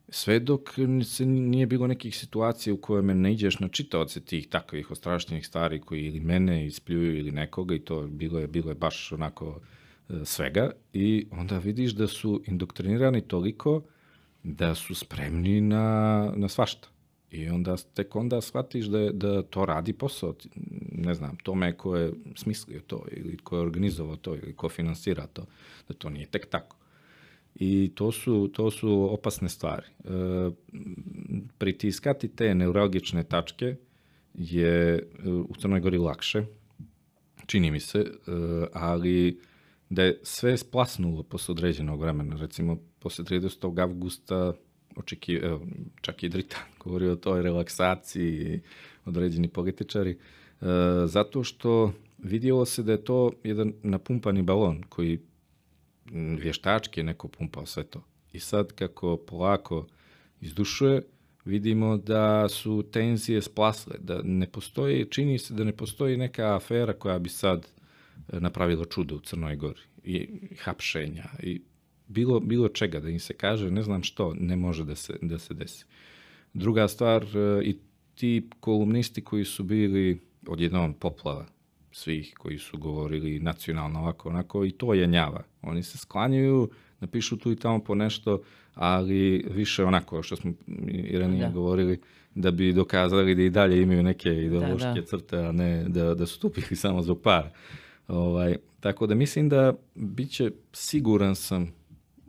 Sve dok se nije bilo nekih situacija u kojima ne iđeš na čitaoce tih takvih ostraštenih stvari koji ili mene ispljuju ili nekoga i to bilo je, bilo je baš onako e, svega i onda vidiš da su indoktrinirani toliko da su spremni na, na svašta. I onda, tek onda shvatiš da, da to radi posao. Ne znam, tome ko je smislio to ili ko je organizovao to ili ko finansira to, da to nije tek tako. I to su, to su opasne stvari. E, pritiskati te neuralgične tačke je e, u Crnoj Gori lakše, čini mi se, e, ali da je sve splasnulo posle određenog vremena. Recimo, posle 30. avgusta očeki, čak i Dritan govori o toj relaksaciji određeni političari, e, zato što vidjelo se da je to jedan napumpani balon koji vještački je neko pumpao sve to. I sad kako polako izdušuje, vidimo da su tenzije splasle, da ne postoji, čini se da ne postoji neka afera koja bi sad e, napravila čudo u Crnoj Gori. I hapšenja i bilo, bilo čega da im se kaže, ne znam što, ne može da se, da se desi. Druga stvar, e, i ti kolumnisti koji su bili odjednom poplava svih koji su govorili nacionalno ovako onako i to je njava. Oni se sklanjaju, napišu tu i tamo po nešto, ali više onako što smo i ranije da. govorili, da bi dokazali da i dalje imaju neke ideološke da, da. crte, a ne da, da su tupili samo zbog para. Ovaj, tako da mislim da bit će, siguran sam,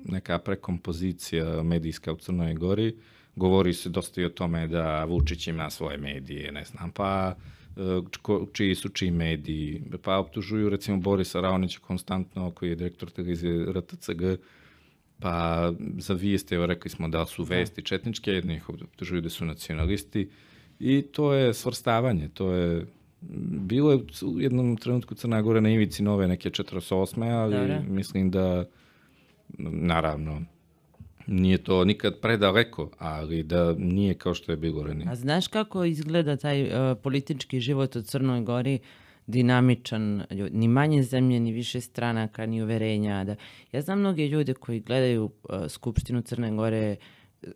neka prekompozicija medijska u Crnoj Gori. Govori se dosta i o tome da Vučić ima svoje medije, ne znam, pa e, čiji su čiji mediji, pa optužuju recimo Borisa Raonića konstantno, koji je direktor televizije RTCG, pa za vijeste, evo rekli smo da su da. vesti četničke, jedni ih optužuju da su nacionalisti i to je svrstavanje, to je bilo je u jednom trenutku Crna Gora na ivici nove neke 48. ali da, mislim da naravno nije to nikad predaleko, ali da nije kao što je bilo ranije. A znaš kako izgleda taj uh, politički život u Crnoj Gori? dinamičan, ni manje zemlje, ni više stranaka, ni uverenja. Da, ja znam mnoge ljude koji gledaju uh, Skupštinu Crne Gore uh,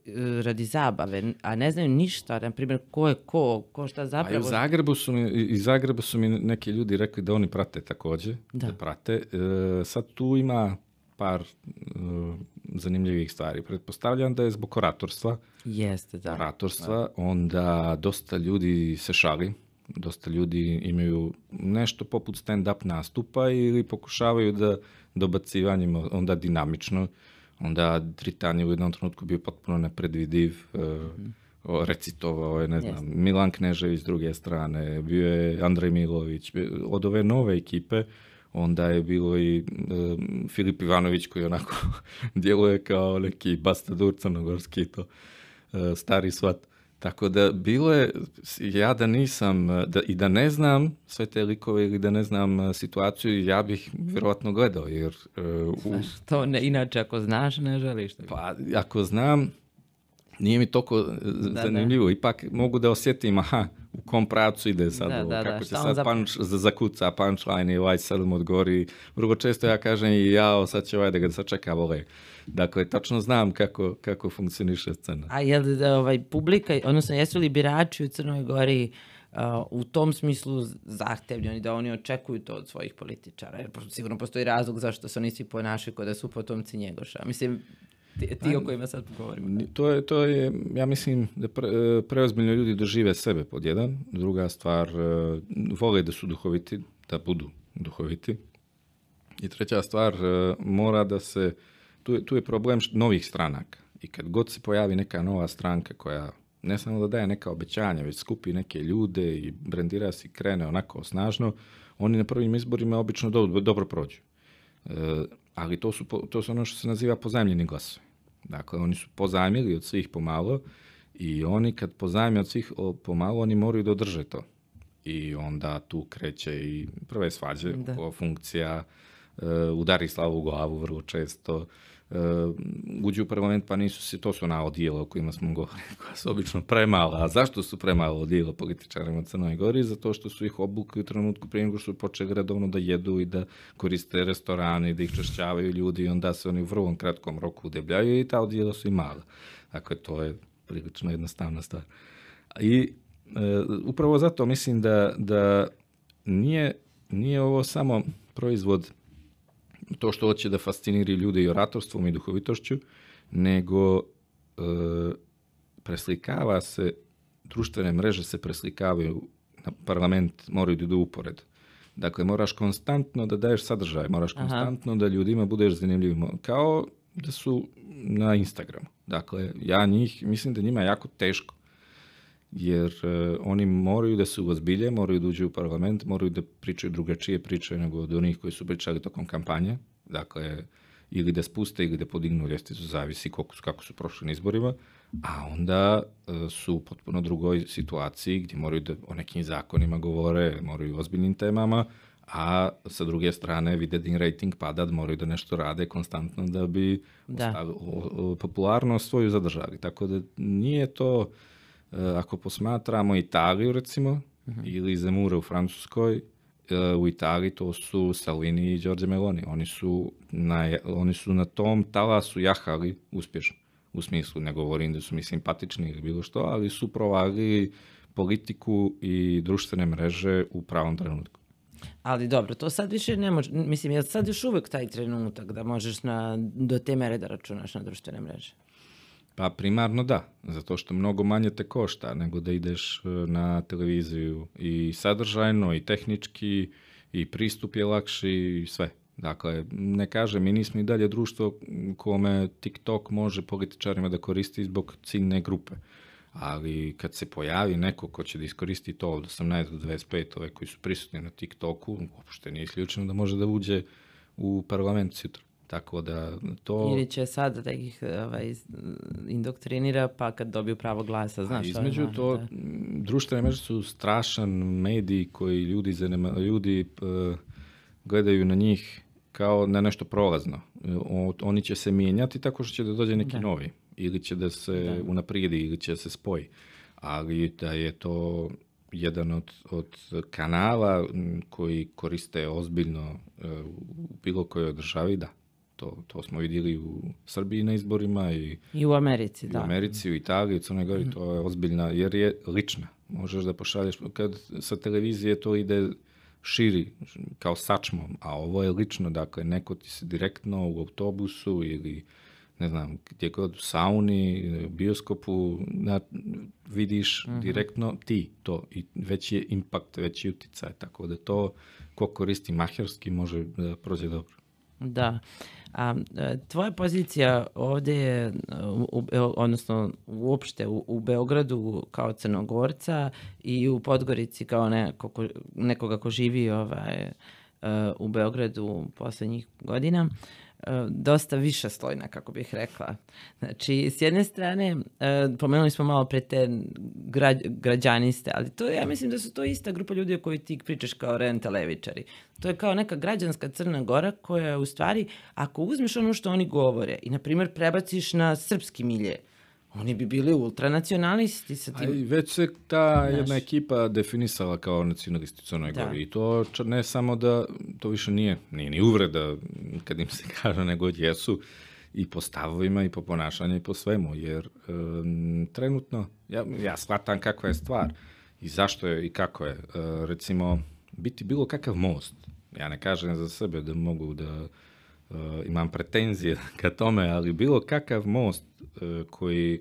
radi zabave, a ne znaju ništa, na primjer, ko je ko, ko šta zapravo... A i u Zagrebu su mi, i Zagrebu su mi neki ljudi rekli da oni prate takođe, da, da prate. E, sad tu ima par uh, zanimljivih stvari. Pretpostavljam da je zbog oratorstva. Jeste, da. Oratorstva, da. onda dosta ljudi se šali, dosta ljudi imaju nešto poput stand-up nastupa ili pokušavaju da dobacivanjem onda dinamično, onda Tritan je u jednom trenutku bio potpuno nepredvidiv, uh, mm recitovao je, ne znam, yes. Milan Knežević s druge strane, bio je Andrej Milović, od ove nove ekipe, onda je bilo i um, Filip Ivanović koji onako djeluje kao neki bastadur crnogorski to uh, stari svat. Tako da bilo je, ja da nisam, da, i da ne znam sve te likove ili da ne znam situaciju, ja bih vjerovatno gledao, jer... Uh, u... To ne, inače ako znaš, ne želiš. Pa, ako znam, nije mi toliko da, zanimljivo. Da. Ipak mogu da osjetim, aha, u kom pravcu ide sad da, ovo, da, kako će sad zap... punch, zakuca punchline i ovaj sad odgori. Vrlo često ja kažem i jao, sad će ovaj da ga sačeka vole. Dakle, tačno znam kako, kako funkcioniše scena. A je li da, ovaj, publika, odnosno jesu li birači u Crnoj Gori Uh, u tom smislu zahtevni oni da oni očekuju to od svojih političara, jer sigurno postoji razlog zašto se oni svi ponašaju kao da su potomci Njegoša. Mislim, ti, o kojima sad govorimo. To je, to je, ja mislim da pre, preozbiljno ljudi dožive sebe pod jedan. Druga stvar, e, vole da su duhoviti, da budu duhoviti. I treća stvar, e, mora da se, tu je, tu je problem novih stranaka. I kad god se pojavi neka nova stranka koja ne samo da daje neka obećanja, već skupi neke ljude i brendira se i krene onako snažno, oni na prvim izborima obično dobro, dobro prođu. E, ali to su, to su ono što se naziva pozajemljeni glasovi. Dakle, oni su pozajmili od svih pomalo i oni kad pozajme od svih pomalo, oni moraju da održe to. I onda tu kreće i prve svađe, da. funkcija, udari slavu u glavu vrlo često, uh, uđu u parlament pa nisu se, to su ona odijela o kojima smo govorili, koja su obično premala. A zašto su premala odijela političarima Crnoj Gori? Zato što su ih obukli u trenutku prije nego što su počeli redovno da jedu i da koriste restorane i da ih čašćavaju ljudi i onda se oni u vrlo kratkom roku udebljaju i ta odijela su i mala. Dakle, to je prilično jednostavna stvar. I e, upravo zato mislim da, da nije, nije ovo samo proizvod to što hoće da fasciniri ljude i oratorstvom i duhovitošću, nego e, preslikava se, društvene mreže se preslikavaju na parlament, moraju da idu upored. Dakle, moraš konstantno da daješ sadržaj, moraš Aha. konstantno da ljudima budeš zanimljiv. Kao da su na Instagramu. Dakle, ja njih, mislim da njima je jako teško. Jer e, oni moraju da se uozbilje, moraju da uđu u parlament, moraju da pričaju drugačije priče nego od onih koji su pričali tokom kampanje. Dakle, ili da spuste ili da podignu ljestvicu, zavisi koliko su, kako su prošli na izborima, a onda e, su u potpuno drugoj situaciji gdje moraju da o nekim zakonima govore, moraju o ozbiljnim temama, a sa druge strane vide da im rating pada, da moraju da nešto rade konstantno da bi Da. ostavi- o- o- popularnost svoju zadržali. Tako da nije to, ako posmatramo Italiju recimo, ili Zemura u Francuskoj, e, u Italiji to su Salvini i Giorgio Meloni. Oni su na, oni su na tom talasu jahali uspješno. U smislu, ne govorim da su mi simpatični ili bilo što, ali su provalili politiku i društvene mreže u pravom trenutku. Ali dobro, to sad više ne može, mislim, je sad još uvek taj trenutak da možeš na, do te mere da računaš na društvene mreže? Pa primarno da, zato što mnogo manje te košta nego da ideš e, na televiziju i sadržajno i tehnički i pristup je lakši i sve. Dakle, ne kažem, mi nismo i dalje društvo kome TikTok može političarima da koristi zbog ciljne grupe. Ali kad se pojavi neko ko će da iskoristi to od 18 do 25, ove koji su prisutni na TikToku, uopšte nije isključeno da može da uđe u parlament sutra. Tako da to... Ili će sad da ih ovaj, indoktrinira pa kad dobiju pravo glasa, znaš? A to je između to, da. društvene mreže su strašan medij koji ljudi, zanema, ljudi e, gledaju na njih kao na nešto prolazno. O- oni će se mijenjati tako što će da dođe neki Da. novi. Ili će da se unaprijedi, ili će da se spoji. Ali da je to jedan od, od kanala koji koriste ozbiljno e, u bilo kojoj državi, da. To, to smo vidjeli u Srbiji na izborima i I u Americi, i da. u Americi, u Italiji, u Crnoj Gori, to je ozbiljna, jer je lična. Možeš da pošalješ, kad sa televizije to ide širi, kao sačmom, a ovo je lično, dakle, neko ti se direktno u autobusu ili ne znam, gdje god u sauni, bioskopu, na, vidiš direktno ti to i veći je impakt, veći je uticaj, tako da to ko koristi maherski može da prođe dobro. Da. A, e, tvoja pozicija ovdje je, u, odnosno uopšte u, u Beogradu kao crnogorca i u Podgorici kao neko, ko- nekoga ko živi ovaj, e, u Beogradu posljednjih godina, dosta više slojna, kako bih rekla. Znači, s jedne strane, e, pomenuli smo malo pre te građ, građaniste, ali to ja mislim da su to ista grupa ljudi o kojoj ti pričaš kao rente levičari. To je kao neka građanska Crna Gora koja je u stvari, ako uzmeš ono što oni govore i, na primjer, prebaciš na srpski milje, oni bi bili ultranacionalisti sa A tim. i već se ta Znaš. jedna ekipa definisala kao nacionalisti Crnoj. Gori. I to ne samo da, to više nije, nije ni uvreda kad im se kaže, nego jesu i po stavovima i po ponašanju i po svemu. Jer em, trenutno, ja, ja shvatam kakva je stvar i zašto je i kako je. E, recimo, biti bilo kakav most. Ja ne kažem za sebe da mogu da imam pretenzije ka tome, ali bilo kakav most e, koji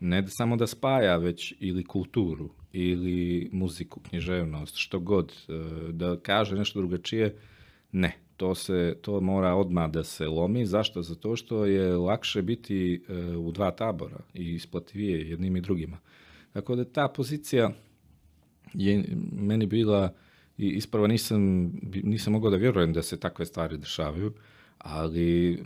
ne samo da spaja, već ili kulturu, ili muziku, književnost, što god, e, da kaže nešto drugačije, ne. To, se, to mora odmah da se lomi. Zašto? Zato što je lakše biti u dva tabora i isplativije jednim i drugima. Tako da ta pozicija je meni bila i ispravo nisam, nisam mogao da vjerujem da se takve stvari dešavaju, ali e,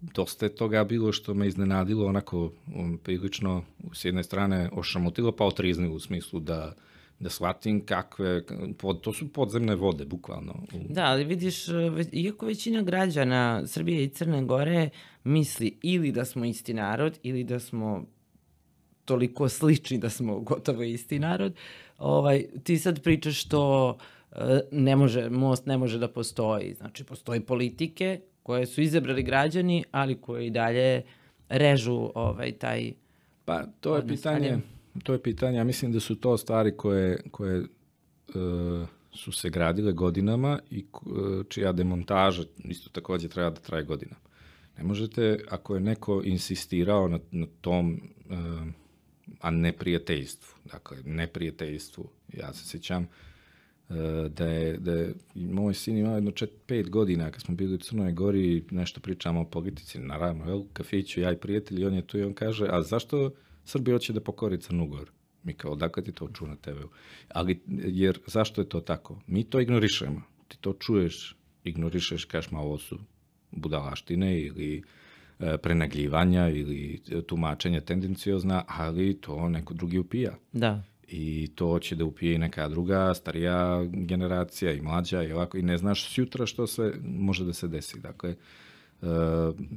dosta je toga bilo što me iznenadilo onako um, prilično s jedne strane ošamotilo pa otriznilo u smislu da da shvatim kakve, pod, to su podzemne vode, bukvalno. Da, ali vidiš, e, iako većina građana Srbije i Crne Gore misli ili da smo isti narod ili da smo toliko slični da smo gotovo isti narod, ovaj, ti sad pričaš što e, ne može, most ne može da postoji. Znači, postoji politike koje su izabrali građani, ali koje i dalje režu ovaj, taj... Pa to je pitanje, ali- to je pitanje, ja mislim da su to stvari koje, koje e, su se gradile godinama i e, čija demontaža isto također treba da traje godinama. Ne možete, ako je neko insistirao na, na tom, e, a neprijateljstvu, dakle, neprijateljstvu, ja se sjećam da je, da je moj sin imao jedno čet, pet godina kad smo bili u Crnoj Gori nešto pričamo o politici, naravno, jel, u kafiću, ja i prijatelj, i on je tu i on kaže, a zašto Srbija hoće da pokori Crnu Goru? Mi kao, odakle ti to ču na TV-u? Ali, jer zašto je to tako? Mi to ignorišemo. Ti to čuješ, ignorišeš, kažeš, ma ovo su budalaštine ili e, prenagljivanja ili tumačenja tendenciozna, ali to neko drugi upija. Da. I to će da upije i neka druga, starija generacija i mlađa i ovako. I ne znaš sutra što sve može da se desi. Dakle, e,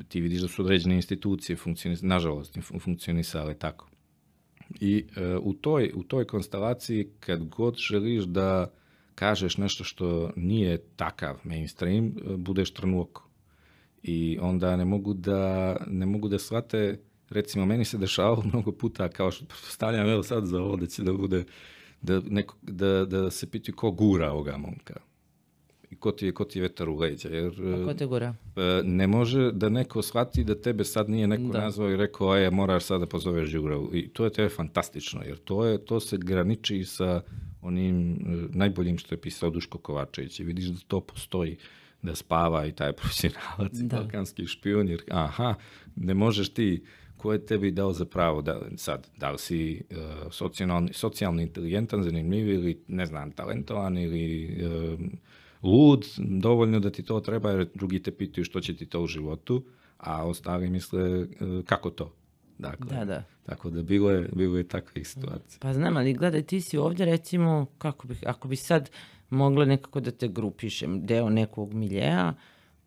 ti vidiš da su određene institucije funkcionis, nažalost funkcionisale tako. I e, u, toj, u toj konstelaciji kad god želiš da kažeš nešto što nije takav mainstream, e, budeš trnuoko. I onda ne mogu da, ne mogu da shvate, recimo meni se dešavalo mnogo puta, kao što stavljam evo sad za ovo da će da bude, da, neko, da, da se pitaju ko gura ovoga momka. I ko ti je, ko ti je vetar u leđa. Jer, A ko te gura? e, ne može da neko shvati da tebe sad nije neko Da. nazvao i rekao, aj, moraš sad da pozoveš Đugravu. I to je tebe fantastično, jer to, je, to se graniči sa onim e, najboljim što je pisao Duško Kovačević. I vidiš da to postoji, da spava i taj profesionalac i balkanski špijun, jer aha, ne možeš ti, ko je tebi dao za pravo da sad, da li si e, socijalno, socijalno inteligentan, zanimljiv ili ne znam, talentovan ili e, lud, dovoljno da ti to treba jer drugi te pitaju što će ti to u životu, a ostali misle e, kako to. Dakle, Da, da. Tako da bilo je, bilo je takvih situacija. Pa znam, ali gledaj, ti si ovdje recimo, kako bih, ako bi sad mogla nekako da te grupišem, deo nekog miljeja,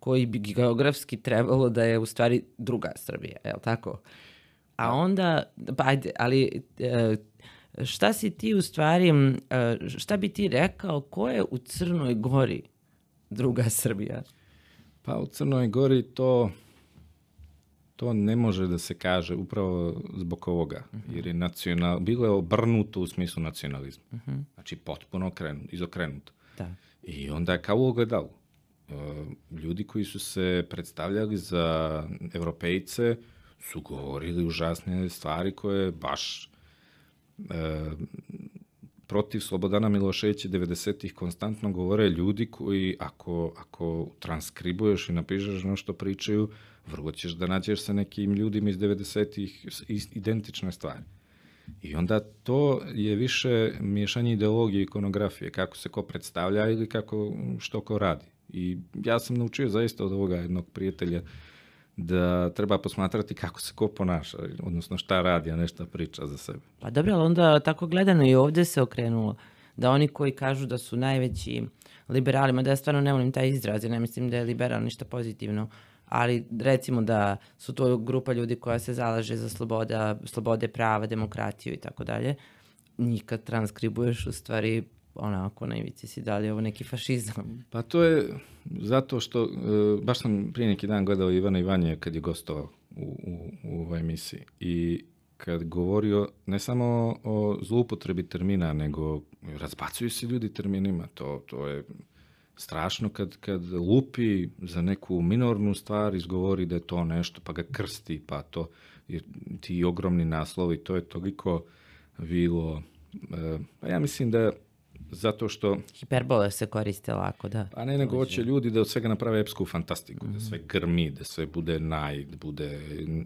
koji bi geografski trebalo da je u stvari druga Srbija, je li tako? A onda, pa ajde, ali e, šta si ti u stvari, e, šta bi ti rekao, ko je u Crnoj Gori druga Srbija? Pa u Crnoj Gori to to ne može da se kaže upravo zbog ovoga, jer je nacional, bilo je obrnuto u smislu nacionalizma. Znači potpuno okrenut, izokrenuto. Da. I onda je kao u ogledalu. E, Ljudi koji su se predstavljali za evropejce su govorili užasne stvari koje baš e, protiv Slobodana Miloševića 90-ih konstantno govore ljudi koji ako, ako transkribuješ i napišeš ono što pričaju, vrlo ćeš da nađeš sa nekim ljudima iz 90-ih s- is- identične stvari. I onda to je više miješanje ideologije i ikonografije, kako se ko predstavlja ili kako što ko radi. I ja sam naučio zaista od ovoga jednog prijatelja da treba posmatrati kako se ko ponaša, odnosno šta radi, a ne šta priča za sebe. Pa dobro, ali onda tako gledano i ovdje se okrenulo. Da oni koji kažu da su najveći liberali, mada ja stvarno ne volim taj izraz, ne mislim da je liberal ništa pozitivno, ali recimo da su to grupa ljudi koja se zalaže za sloboda, slobode prava, demokratiju i tako dalje, njih kad transkribuješ u stvari onako na ivici si da li je ovo neki fašizam. Pa to je zato što, e, baš sam prije neki dan gledao Ivana Ivanje kad je gostovao u, u, u ovoj emisiji i kad govorio ne samo o zloupotrebi termina, nego razbacuju se ljudi terminima, to, to je strašno kad, kad lupi za neku minornu stvar, izgovori da je to nešto, pa ga krsti, pa to, ti ogromni naslovi, to je toliko bilo, e, pa ja mislim da zato što Hiperbola se koriste lako, da. a ne nego hoće ljudi da od svega naprave epsku fantastiku, da sve grmi, da sve bude naj, da bude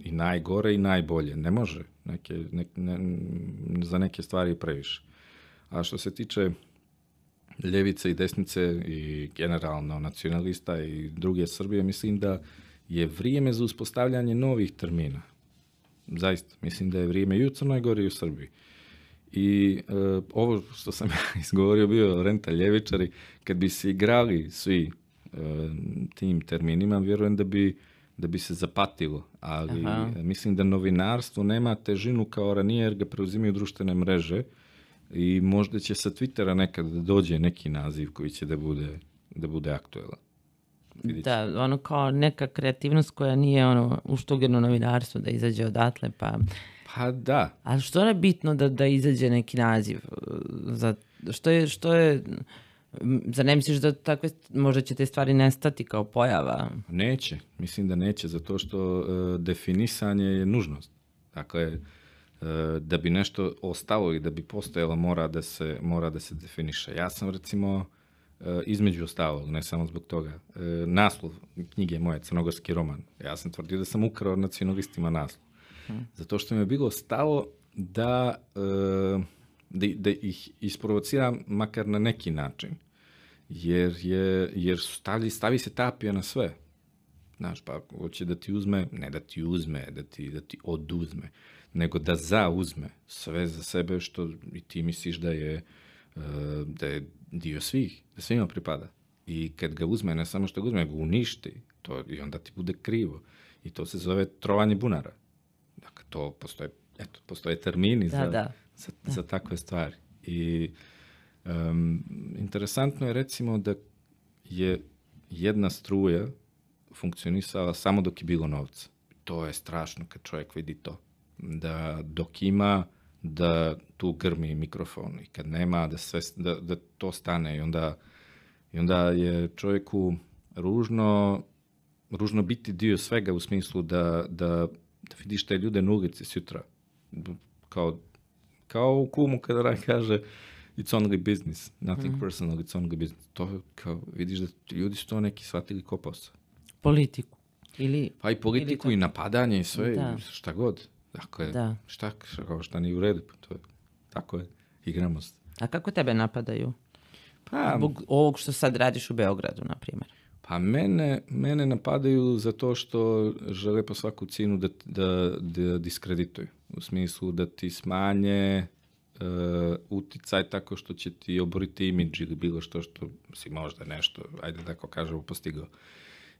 i najgore i najbolje. Ne može. Neke, nek- ne, za neke stvari je previše. A što se tiče ljevice i desnice i generalno nacionalista i druge Srbije, mislim da je vrijeme za uspostavljanje novih termina. Zaista, mislim da je vrijeme i u Crnoj Gori i u Srbiji. I e, ovo što sam ja izgovorio bio renta ljevičari, kad bi se igrali svi e, tim terminima, vjerujem da bi, da bi se zapatilo. Ali Aha. e, mislim da novinarstvo nema težinu kao ranije jer ga preuzimaju društvene mreže i možda će sa Twittera nekad da dođe neki naziv koji će da bude, da bude aktuelan. Vidjet Da, ono kao neka kreativnost koja nije ono uštugeno novinarstvo da izađe odatle, pa... Pa da, Ali što je bitno da, da izađe neki naziv? uh, Za, što je, što je, zar ne misliš da takve, možda će te stvari nestati kao pojava? Neće, mislim da neće, zato što e, definisanje je nužnost. Dakle, e, da bi nešto ostalo i da bi postojalo mora da se, mora da se definiše. Ja sam recimo, e, između ostalog, ne samo zbog toga, e, naslov knjige moje, Crnogorski roman, ja sam tvrdio da sam ukrao nacionalistima naslov. Zato što mi je bilo stalo da e, da, da ih isprovocira makar na neki način. Jer, je, jer stavi, stavi se tapija na sve. Znaš, pa hoće da ti uzme, ne da ti uzme, da ti, da ti oduzme, nego da zauzme sve za sebe što i ti misliš da je, uh, da je dio svih, da svima pripada. I kad ga uzme, ne samo što ga uzme, ga uništi, to, i onda ti bude krivo. I to se zove trovanje bunara. To postoje, eto, postoje termini Da, za, da. za, za takve stvari. I um, interesantno je recimo da je jedna struja funkcionisala samo dok je bilo novca. To je strašno kad čovjek vidi to. Da dok ima, da tu grmi mikrofon i kad nema, da, sve, da, da to stane i onda, i onda je čovjeku ružno, ružno biti dio svega u smislu da, da, da vidiš te ljude na ulici sutra. Kao, kao u kumu kada Raj kaže it's only business, nothing personal, it's only business. To kao, vidiš da ljudi su to neki shvatili ko posao. Politiku. Ili, Pa i politiku i napadanje i sve, Da. šta god. Dakle, Da. šta, šta, šta nije u redu, pa to je, tako je, igramo se. a kako tebe napadaju? Pa, Zbog ovog što sad radiš u Beogradu, na primjer. Pa mene, mene napadaju zato što žele po svaku cijenu da, da, da diskredituju. U smislu da ti smanje uh, uticaj tako što će ti oboriti imidž ili bilo što što si možda nešto, ajde tako kažemo, postigao.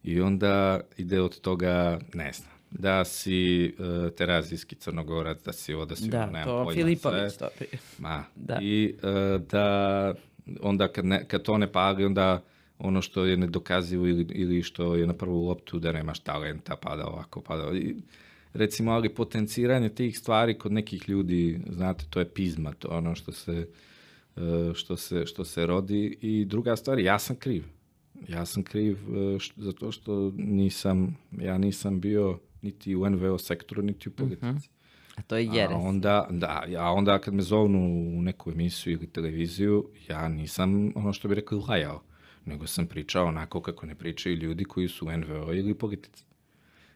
I onda ide od toga, ne znam, da si uh, terazijski crnogorac, da si ovo, da si Da, nemam to pojma, Filipović sve. to pri- Ma, Da. i e, da onda kad, ne, kad to ne pali, onda ono što je nedokazivo ili, ili što je na prvu loptu da nemaš talenta, pada ovako, pada I, recimo, ali potenciranje tih stvari kod nekih ljudi, znate, to je pizma, to je ono što se, e, što se, što se rodi. I druga stvar, ja sam kriv. Ja sam kriv e, š- zato što nisam, ja nisam bio niti u NVO sektoru, niti u politici. A to je A jeres. onda, da, a onda kad me zovnu u neku emisiju ili televiziju, ja nisam ono što bi rekli lajao, nego sam pričao onako kako ne pričaju ljudi koji su u NVO ili politici.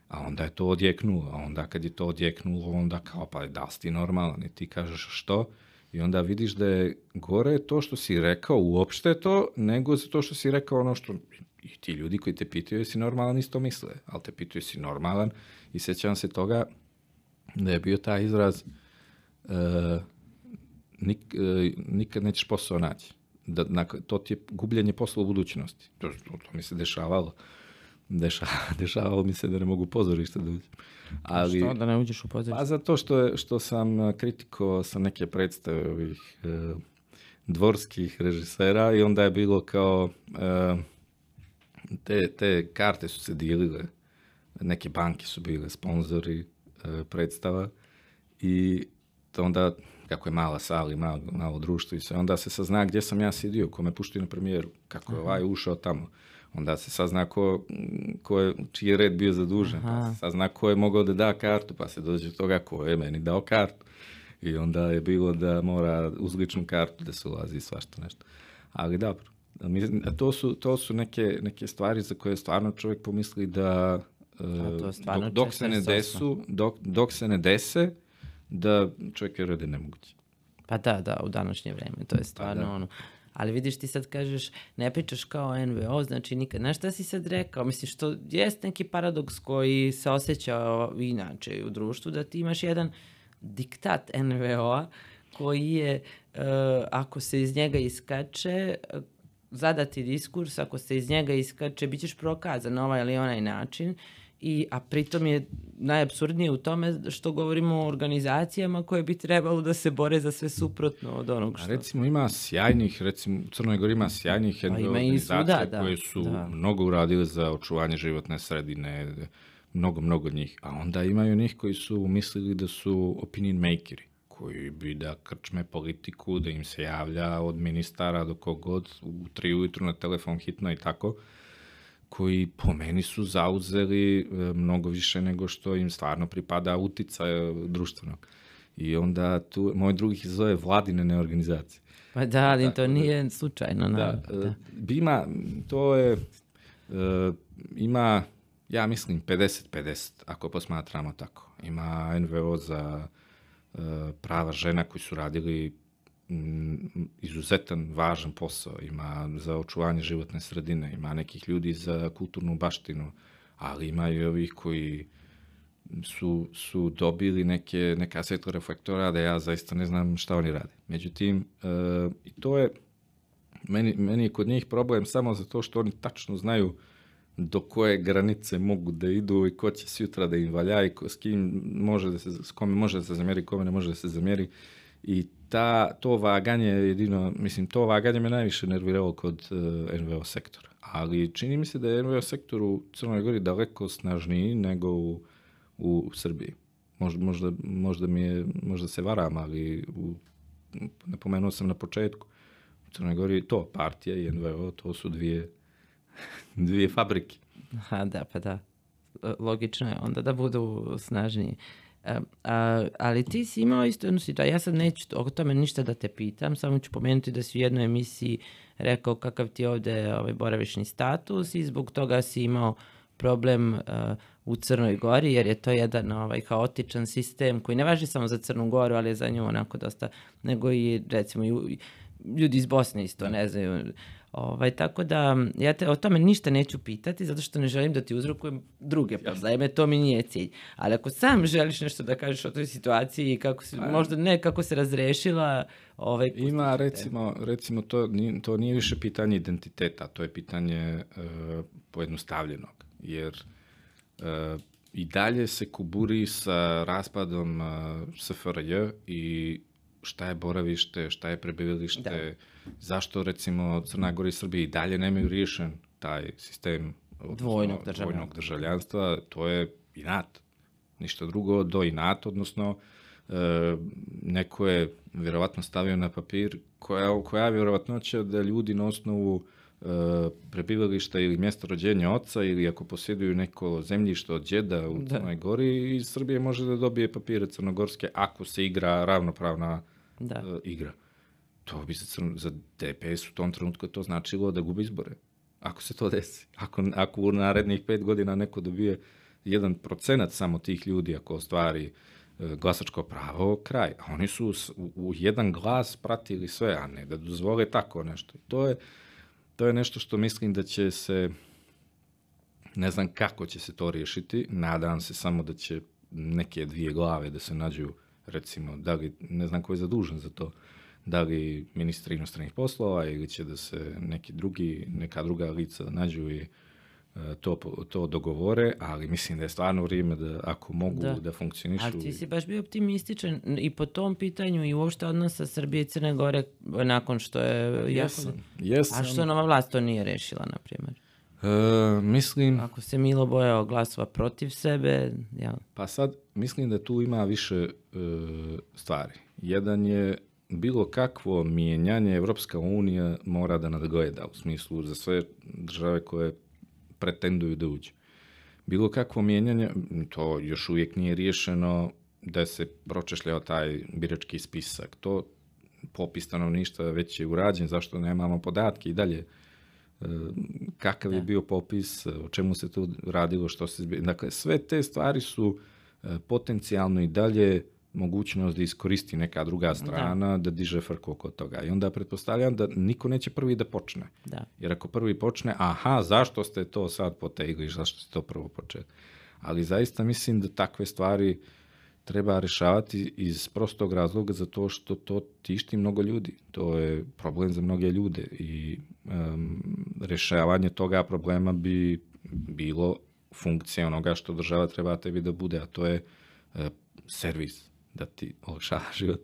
A onda je to odjeknulo, a onda kad je to odjeknulo, onda kao pa da li ti normalan i ti kažeš što, i onda vidiš da je gore to što si rekao, uopšte to, nego to što si rekao ono što i ti ljudi koji te pitaju jesi normalan isto misle, ali te pitaju jesi normalan i sjećam se toga da je bio taj izraz e, nik, e, nikad nećeš posao naći. Da, nak- to ti je gubljenje posla u budućnosti. To, to, to mi se dešavalo. Deša, dešavalo mi se da ne mogu pozorište da uđem. Ali, Što da ne uđeš u pozorište? pa zato što, je, što sam e, kritiko sa neke predstave ovih e, dvorskih režisera i onda je bilo kao e, te, te karte su se dijelile, neke banke su bile sponzori e, predstava i onda, kako je mala sala i malo, malo društvo i sve, onda se sazna gdje sam ja sidio, ko me puštio na premijeru, kako je ovaj ušao tamo. Onda se sazna ko, ko je, čiji je red bio zadužen, pa se sazna ko je mogao da da kartu, pa se dođe do toga ko je meni dao kartu. I onda je bilo da mora uz ličnu kartu da se ulazi i svašta nešto. Ali dobro, to su, to su neke, neke stvari za koje stvarno čovjek pomisli da e, to je stvarno dok, dok se ne 48. desu, dok, dok se ne dese, da čovjek je rode nemoguće. Pa da, da, u današnje vrijeme, to je stvarno da. ono. Ali vidiš ti sad kažeš, ne pričaš kao NVO, znači nikad. Znaš šta si sad rekao? Mislim, što jest neki paradoks koji se osjeća inače u društvu, da ti imaš jedan diktat NVO-a koji je, e, ako se iz njega iskače, zadati diskurs, ako se iz njega iskače, bit ćeš prokazan na ovaj ili onaj način. I, a pritom je najabsurdnije u tome što govorimo o organizacijama koje bi trebalo da se bore za sve suprotno od onog A što... recimo ima sjajnih, recimo u Crnoj Gori ima sjajnih Pa ima organizacija svuda, da, koje su da. mnogo uradile za očuvanje životne sredine, mnogo, mnogo njih. A onda imaju njih koji su mislili da su opinion makeri, koji bi da krčme politiku, da im se javlja od ministara do kogod u tri ujutru na telefon hitno i tako koji po meni su zauzeli e, mnogo više nego što im stvarno pripada uticaja društvenog. I onda tu, moj drugi ih zove vladine neorganizacije. Pa da, ali to nije slučajno. Da, e, da. Bima, to je, e, ima, ja mislim, 50-50, ako posmatramo tako. Ima NVO za e, prava žena koji su radili izuzetan, važan posao, ima za očuvanje životne sredine, ima nekih ljudi za kulturnu baštinu, ali ima i ovih koji su, su dobili neke, neka reflektora da ja zaista ne znam šta oni rade. Međutim, uh, i to je, meni, meni je kod njih problem samo zato što oni tačno znaju do koje granice mogu da idu i ko će sutra da im valja i ko, s kim može da se, s kome može da se zamjeri, kome ne može da se zamjeri. I ta, to vaganje jedino, mislim, to vaganje me najviše nerviralo kod uh, e, NVO sektora. Ali čini mi se da je NVO sektor u Crnoj Gori daleko snažniji nego u u Srbiji. Možda, možda, možda, mi je, možda se varam, ali u, napomenuo sam na početku, u Crnoj Gori to, partija i NVO, to su dvije, dvije fabrike. Aha, da, pa da. Logično je onda da budu snažniji. A, a, ali ti si imao isto jednu situaciju, ja sad neću o tome ništa da te pitam, samo ću pomenuti da si u jednoj emisiji rekao kakav ti je ovde ovaj, boravišni status i zbog toga si imao problem uh, u Crnoj Gori, jer je to jedan ovaj, haotičan sistem koji ne važi samo za Crnu Goru, ali je za nju onako dosta, nego i recimo i, ljudi iz Bosne isto ne znaju. Ovaj, tako da ja te o tome ništa neću pitati zato što ne želim da ti uzrokujem druge probleme, to mi nije cilj. Ali ako sam želiš nešto da kažeš o toj situaciji i kako se, A, možda ne kako se razrešila, ovaj ima recimo recimo to to nije više pitanje identiteta, to je pitanje uh, pojednostavljenog. Jer uh, i dalje se kuburi sa raspadom uh, SFRJ i šta je boravište, šta je prebivalište, da. zašto recimo Crna Gora i Srbija i dalje nemaju riješen taj sistem dvojnog državljanstva. dvojnog državljanstva, to je inat. Ništa drugo do inat, odnosno e, neko je vjerovatno stavio na papir koja, koja je vjerovatnoća da ljudi na osnovu prebivališta ili mjesto rođenja oca ili ako posjeduju neko zemljište od djeda u. Crnoj Gori iz Srbije može da dobije papire crnogorske ako se igra ravnopravna da. uh, igra. To bi za, za DPS u tom trenutku to značilo da gubi izbore. Ako se to desi. Ako, ako u narednih pet godina neko dobije jedan procenat samo tih ljudi ako ostvari uh, glasačko pravo, kraj. A oni su u, u jedan glas pratili sve, a ne da dozvole tako nešto. To je to je nešto što mislim da će se, ne znam kako će se to riješiti, nadam se samo da će neke dvije glave da se nađu, recimo, da li, ne znam ko je zadužen za to, da li ministri inostranih poslova ili će da se neki drugi, neka druga lica nađu i to, to dogovore, ali mislim da je stvarno vrijeme da ako mogu da, da funkcionišu. Ali ti si baš bio optimističan i po tom pitanju i uopšte odnosa Srbije i Crne Gore nakon što je... Jesam, jesam. A što nova vlast to nije rešila, na primjer? E, mislim... Ako se Milo bojao glasova protiv sebe, ja. Pa sad, mislim da tu ima više e, stvari. Jedan je bilo kakvo mijenjanje Evropska unija mora da nadgleda u smislu za sve države koje pretenduju da uđu. Bilo kakvo mijenjanje, to još uvijek nije riješeno da se pročešljao taj birački spisak. To popis stanovništva već je urađen, zašto nemamo podatke i dalje e, kakav je bio popis, o čemu se tu radilo, što se... Dakle, sve te stvari su e, potencijalno i dalje mogućnost da iskoristi neka druga strana, da, da diže frku oko toga. I onda pretpostavljam da niko neće prvi da počne. Da. Jer ako prvi počne, aha, zašto ste to sad potegli, zašto ste to prvo počeli? Ali zaista mislim da takve stvari treba rešavati iz prostog razloga zato što to tišti mnogo ljudi. To je problem za mnoge ljude i um, rešavanje toga problema bi bilo funkcija onoga što država treba tebi da bude, a to je uh, servis da ti olakšava život.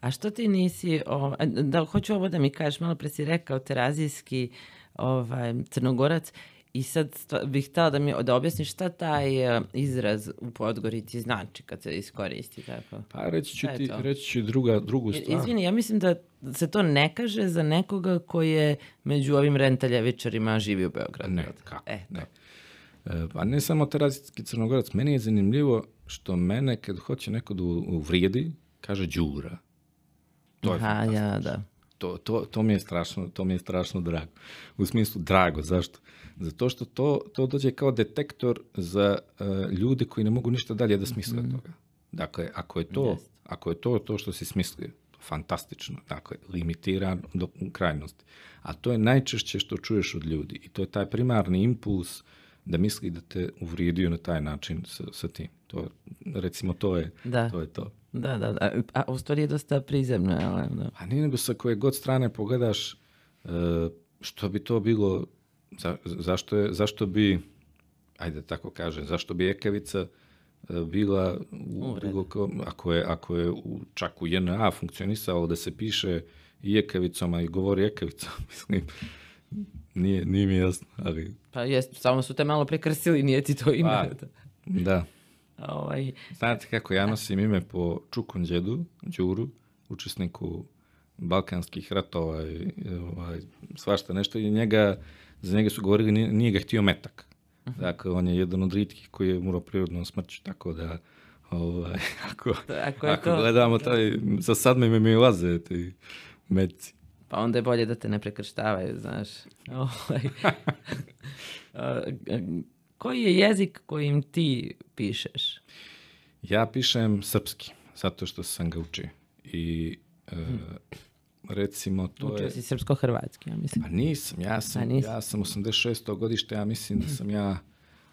A što ti nisi, o, da hoću ovo da mi kažeš, malo pre si rekao terazijski ovaj, crnogorac i sad bih htela da mi da objasniš šta taj uh, izraz u Podgorici znači kad se iskoristi tako. Pa reći ću ti, reći ću druga, drugu stvar. Izvini, ja mislim da se to ne kaže za nekoga koji je među ovim rentaljevičarima živi u Beogradu. Ne, kako, e, ne. E, pa ne samo terazijski crnogorac, meni je zanimljivo što mene kad hoće neko da uvrijedi, kaže đura. To je Aha, ja, da. To, to, to, mi je strašno, to mi je strašno drago. U smislu drago, zašto? Zato što to, to dođe kao detektor za uh, ljude koji ne mogu ništa dalje da smisle mm toga. Dakle, ako je to, yes. ako je to to što si smislio, fantastično, dakle, limitiran do krajnosti. A to je najčešće što čuješ od ljudi i to je taj primarni impuls da misli da te uvrijedio na taj način sa, sa tim. To, recimo, to je, Da. to je to. Da, da, da. A u stvari je dosta prizemno, ali, da. A nije nego sa koje god strane pogledaš, e, što bi to bilo, za- zašto, je, zašto bi, ajde tako kažem, zašto bi Ekavica e, bila u bilo kom- ako je, ako je u, čak u JNA funkcionisalo da se piše i Ekavicom, a i govori Ekavicom, mislim, nije, nije mi jasno, ali Pa jest, samo su te malo prekrstili, nije ti to ime. Pa. da. Ovaj, Znate kako, ja nosim ime po Čukun djedu, Đuru, učesniku Balkanskih ratova i ovaj, svašta nešto i njega, za njega su govorili nije, nije ga htio metak. Dakle, on je jedan od ritkih koji je umro prirodnom smrću, tako da ovaj, ako, Ako je ako to- gledamo taj, za sad mi mi ulaze ti metci. Pa onda je bolje da te ne prekrštavaju, znaš. Ovaj, koji je jezik kojim ti pišeš? Ja pišem srpski, zato što sam ga učio. I e, recimo to Učio je... si srpsko-hrvatski, ja mislim. Pa nisam, ja sam, nisi? ja sam 86. godište, ja mislim da sam ja,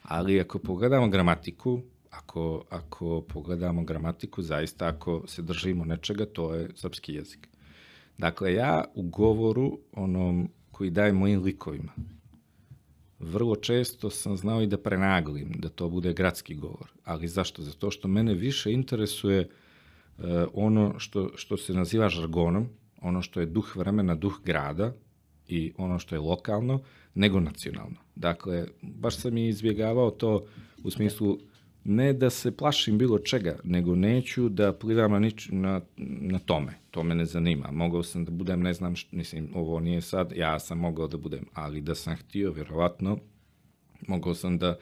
ali ako pogledamo gramatiku, ako, ako pogledamo gramatiku, zaista ako se držimo nečega, to je srpski jezik. Dakle, ja u govoru, onom koji dajem mojim likovima, vrlo često sam znao i da prenaglim, da to bude gradski govor. Ali zašto? Zato što mene više interesuje e, ono što, što se naziva žargonom, ono što je duh vremena, duh grada i ono što je lokalno, nego nacionalno. Dakle, baš sam i izbjegavao to u smislu ne da se plašim bilo čega, nego neću da plivam na, nič, na, na tome. To me ne zanima. Mogao sam da budem, ne znam, št, mislim, ovo nije sad, ja sam mogao da budem, ali da sam htio, vjerovatno, mogao sam da,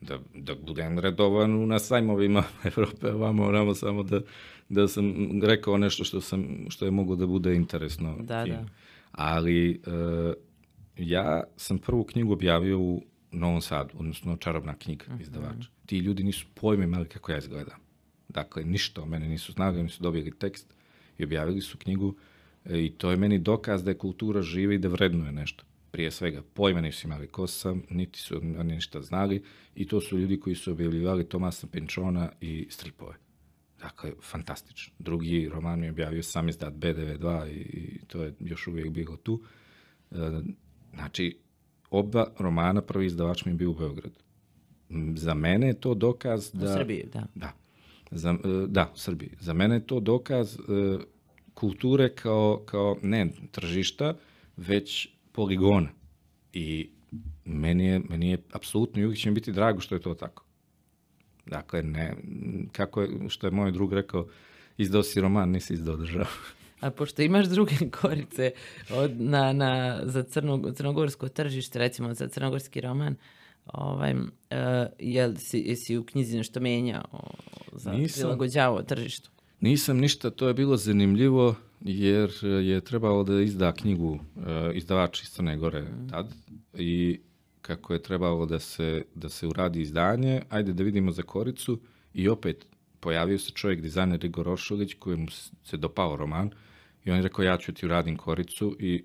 da, da budem redovan na sajmovima Evrope, ovamo, onamo, samo da, da sam rekao nešto što, sam, što je moglo da bude interesno. Da, da. Ali e, ja sam prvu knjigu objavio u Novom Sadu, odnosno Čarobna knjiga, izdavač. Ti ljudi nisu pojma imali kako ja izgledam. Dakle, ništa o mene nisu znali, oni su dobili tekst i objavili su knjigu e, i to je meni dokaz da je kultura živa i da vrednuje nešto. Prije svega, pojma nisu imali ko sam, niti su oni ništa znali i to su ljudi koji su objavljivali Tomasa Pinčona i stripove. Dakle, fantastično. Drugi roman je objavio sam izdat BDV2 i, i to je još uvijek bilo tu. E, znači, oba romana prvi izdavač mi je bio u Beogradu. Za mene je to dokaz U da... Srbiji, da. Da. Za, e, da, u Srbiji. Za mene je to dokaz e, kulture kao, kao ne tržišta, već poligona. I meni je, meni je apsolutno i uvijek će mi biti drago što je to tako. Dakle, ne, kako je, što je moj drug rekao, izdao si roman, nisi izdao državu. A pošto imaš druge korice od, na, na, za crno, crnogorsko tržište, recimo za crnogorski roman, ovaj, uh, jel si, jesi u knjizi nešto menjao za prilagođavao tržištu? Nisam ništa, to je bilo zanimljivo jer je trebalo da izda knjigu e, izdavač iz Crne Gore tad i kako je trebalo da se, da se uradi izdanje, ajde da vidimo za koricu i opet pojavio se čovjek, dizajner Igor Oršulić, kojemu se dopao roman i on je rekao ja ću ti uradim koricu i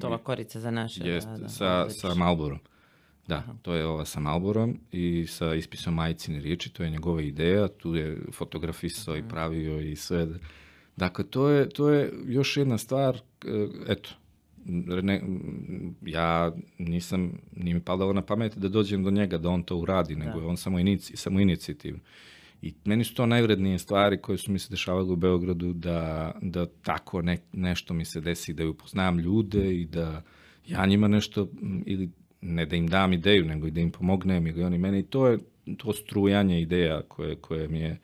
To ova korica za naše. jest, da, da, sa, sa Malborom. Da, to je ova sa Malborom i sa ispisom majicine riječi, to je njegova ideja, tu je fotografisao i pravio i sve. Dakle, to je, to je još jedna stvar, e, eto, ne, ja nisam, nije mi padalo na pamet da dođem do njega, da on to uradi, nego je on samo, inici, samo inicijativno. I meni su to najvrednije stvari koje su mi se dešavale u Beogradu, da, da tako ne, nešto mi se desi, da upoznam ljude i da ja njima nešto, ili ne da im dam ideju, nego i da im pomognem ili oni meni. I to je to strujanje ideja koje, koje mi je,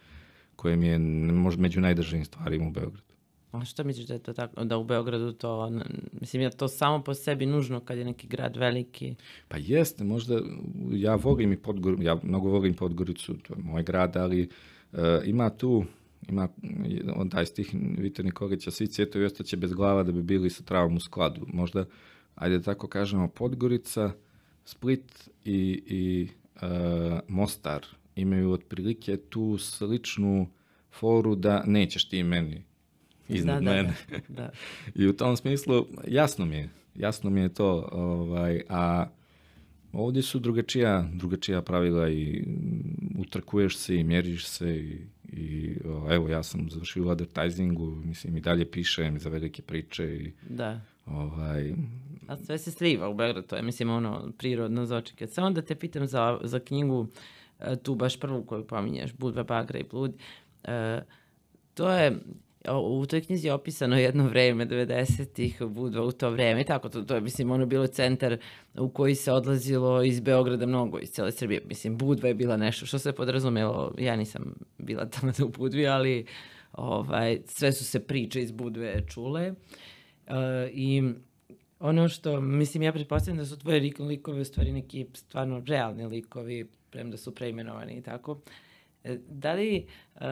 koje mi je možda među najdržajim stvarima u Beogradu. A što misliš da je to tako, da u Beogradu to, n- mislim, je to samo po sebi nužno kad je neki grad veliki? Pa jeste, možda ja volim i Podgoricu, ja mnogo volim Podgoricu, to je moj grad, ali e, ima tu, ima on taj stih Vita Nikolića, svi cvjetovi ostaće bez glava da bi bili sa travom u skladu. Možda, ajde tako kažemo, Podgorica, Split i, i e, Mostar imaju otprilike tu sličnu foru da nećeš ti meni iznad Da, mene. da, da. I u tom smislu jasno mi je, jasno mi je to, ovaj, a ovdje su drugačija, drugačija pravila i utrkuješ se i mjeriš se i, i o, evo ja sam završio u advertisingu, mislim i dalje pišem za velike priče i Da. ovaj, A sve se sliva u Beogradu, to je mislim ono prirodno za očekivati. Samo da te pitam za, za knjigu, e, tu baš prvu koju pominješ, Budva, Bagra i Blud. E, to je, u toj knjizi je opisano jedno vreme, 90-ih, Budva u to vreme, tako, to, to je, mislim, ono bilo centar u koji se odlazilo iz Beograda mnogo, iz cijele Srbije. Mislim, Budva je bila nešto što se podrazumelo, ja nisam bila tamo u Budvi, ali ovaj, sve su se priče iz Budve čule. E, I ono što, mislim, ja pretpostavljam da su tvoje lik- likovi u stvari neki stvarno realni likovi, premda su preimenovani i tako. E, Da li e,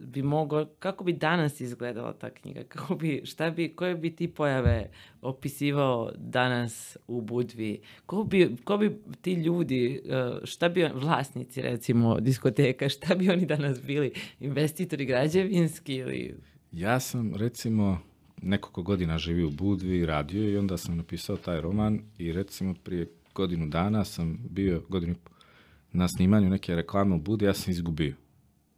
bi moglo, kako bi danas izgledala ta knjiga? Kako bi, šta bi, koje bi ti pojave opisivao danas u Budvi? Ko bi, ko bi ti ljudi, e, šta bi on- vlasnici recimo diskoteka, šta bi oni danas bili? Investitori građevinski ili... Ja sam recimo nekoliko godina živio u Budvi, radio i onda sam napisao taj roman i recimo prije godinu dana sam bio godinu na snimanju neke reklame u Budvi, ja sam izgubio.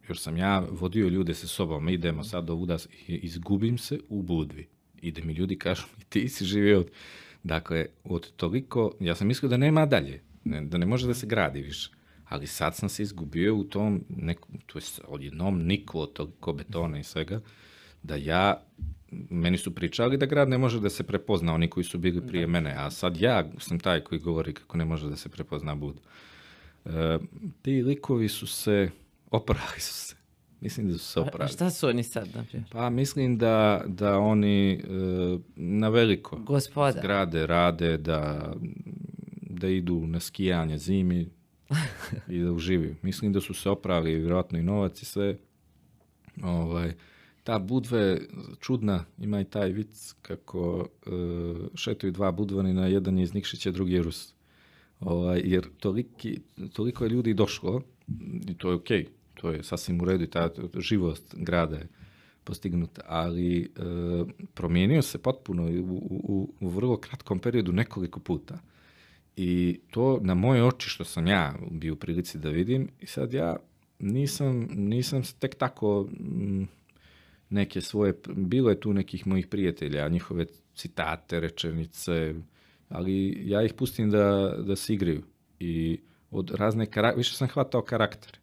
Jer sam ja vodio ljude sa sobom, idemo sad do Vuda i izgubim se u Budvi. I da mi ljudi kažu, ti si živio od... Dakle, od toliko, ja sam mislio da nema dalje, ne, da ne može da se gradi više. Ali sad sam se izgubio u tom, nekom, to je odjednom niklo toliko betona i svega, da ja, meni su pričali da grad ne može da se prepozna oni koji su bili prije mene, a sad ja sam taj koji govori kako ne može da se prepozna Bud. E, ti likovi su se, oprali su se. Mislim da su se A oprali. šta su oni sad, naprijed? Pa mislim da, da oni e, na veliko Gospoda. zgrade rade, da, da idu na skijanje zimi i da uživaju. Mislim da su se oprali vjerojatno i novac i sve. Ovaj, ta budva je čudna, ima i taj vic kako e, šetuju dva budvanina, jedan je iz Nikšića, drugi je Rus. Ovaj, jer toliki, toliko je ljudi došlo i to je okej, to je sasvim u redu i ta živost grada je postignuta, ali e, promijenio se potpuno u, u, u vrlo kratkom periodu nekoliko puta. I to na moje oči što sam ja bio u prilici da vidim i sad ja nisam, nisam tek tako mm, neke svoje, bilo je tu nekih mojih prijatelja, njihove citate, rečenice, ali ja ih pustim da, da se igraju. I od razne karaktere, više sam hvatao karakter.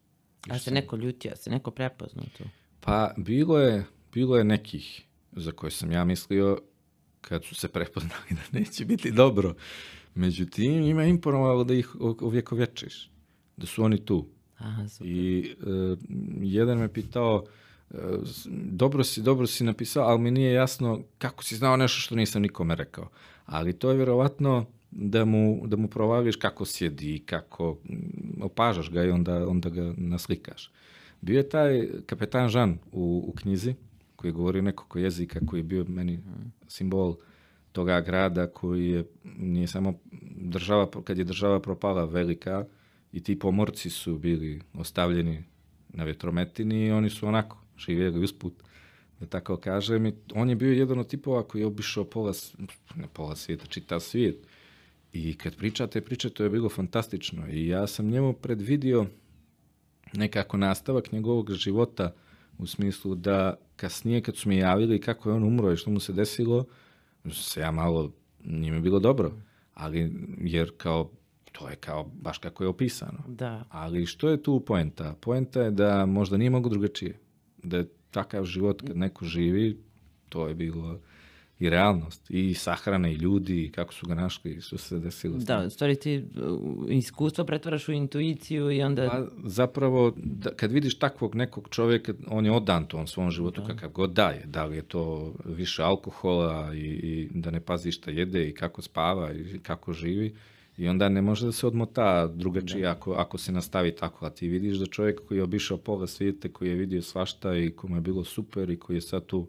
A se neko ljutio, se neko prepoznao tu? Pa bilo je, bilo je nekih za koje sam ja mislio kad su se prepoznali da neće biti dobro. Međutim, njima je imponovalo da ih uvjekovječiš, da su oni tu. Aha, super. I e, jedan me pitao, e, dobro si, dobro si napisao, ali mi nije jasno kako si znao nešto što nisam nikome rekao. Ali to je vjerovatno da mu, da mu provališ kako sjedi, kako mm, opažaš ga i onda, onda ga naslikaš. Bio je taj kapetan Žan u, u knjizi, koji je govorio nekoliko jezika, koji je bio meni simbol toga grada koji je, nije samo država, kad je država propala velika i ti pomorci su bili ostavljeni na vjetrometini i oni su onako živjeli usput, da tako kažem. I on je bio jedan od tipova koji je obišao pola, ne pola svijeta, čitav svijet. I kad priča te priče, to je bilo fantastično. I ja sam njemu predvidio nekako nastavak njegovog života u smislu da kasnije kad su mi javili kako je on umro i što mu se desilo, se ja malo, nije mi bilo dobro. Ali, jer kao, to je kao baš kako je opisano. Da. Ali što je tu poenta? Poenta je da možda nije mogu drugačije. Da je takav život kad neko živi, to je bilo i realnost. I sahrana i ljudi, i kako su ga našli, i što se desilo. Da, u stvari ti uh, iskustvo pretvaraš u intuiciju i onda... Pa zapravo, da, kad vidiš takvog nekog čovjeka, on je odan tom svom životu kakav god daje. Da li je to više alkohola i, i da ne pazi šta jede i kako spava i kako živi. I onda ne može da se odmota drugačije ako, ako se nastavi tako. A ti vidiš da čovjek koji je obišao pola svijete, koji je vidio svašta i komu je bilo super i koji je sad tu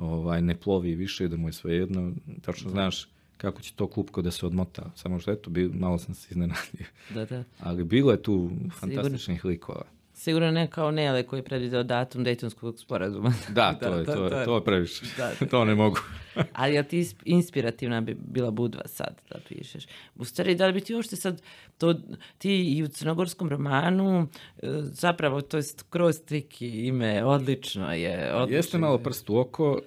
ovaj, ne plovi više, da mu je svejedno, tačno znaš kako će to klupko da se odmota. Samo što eto, bi, malo sam se iznenadio. Da, da. Ali bilo je tu fantastičnih likova. Sigurno ne kao Nele koji je predvideo datum Dejtonskog sporazuma. Da, to, je, to, je, to je previše. Da, to ne mogu. Ali jel ti inspirativna bi bila Budva sad da pišeš? U stvari, da li bi ti uopšte sad, to, ti i u crnogorskom romanu, e, zapravo to je skroz triki ime, odlično je. Odlično Jeste malo prst u oko,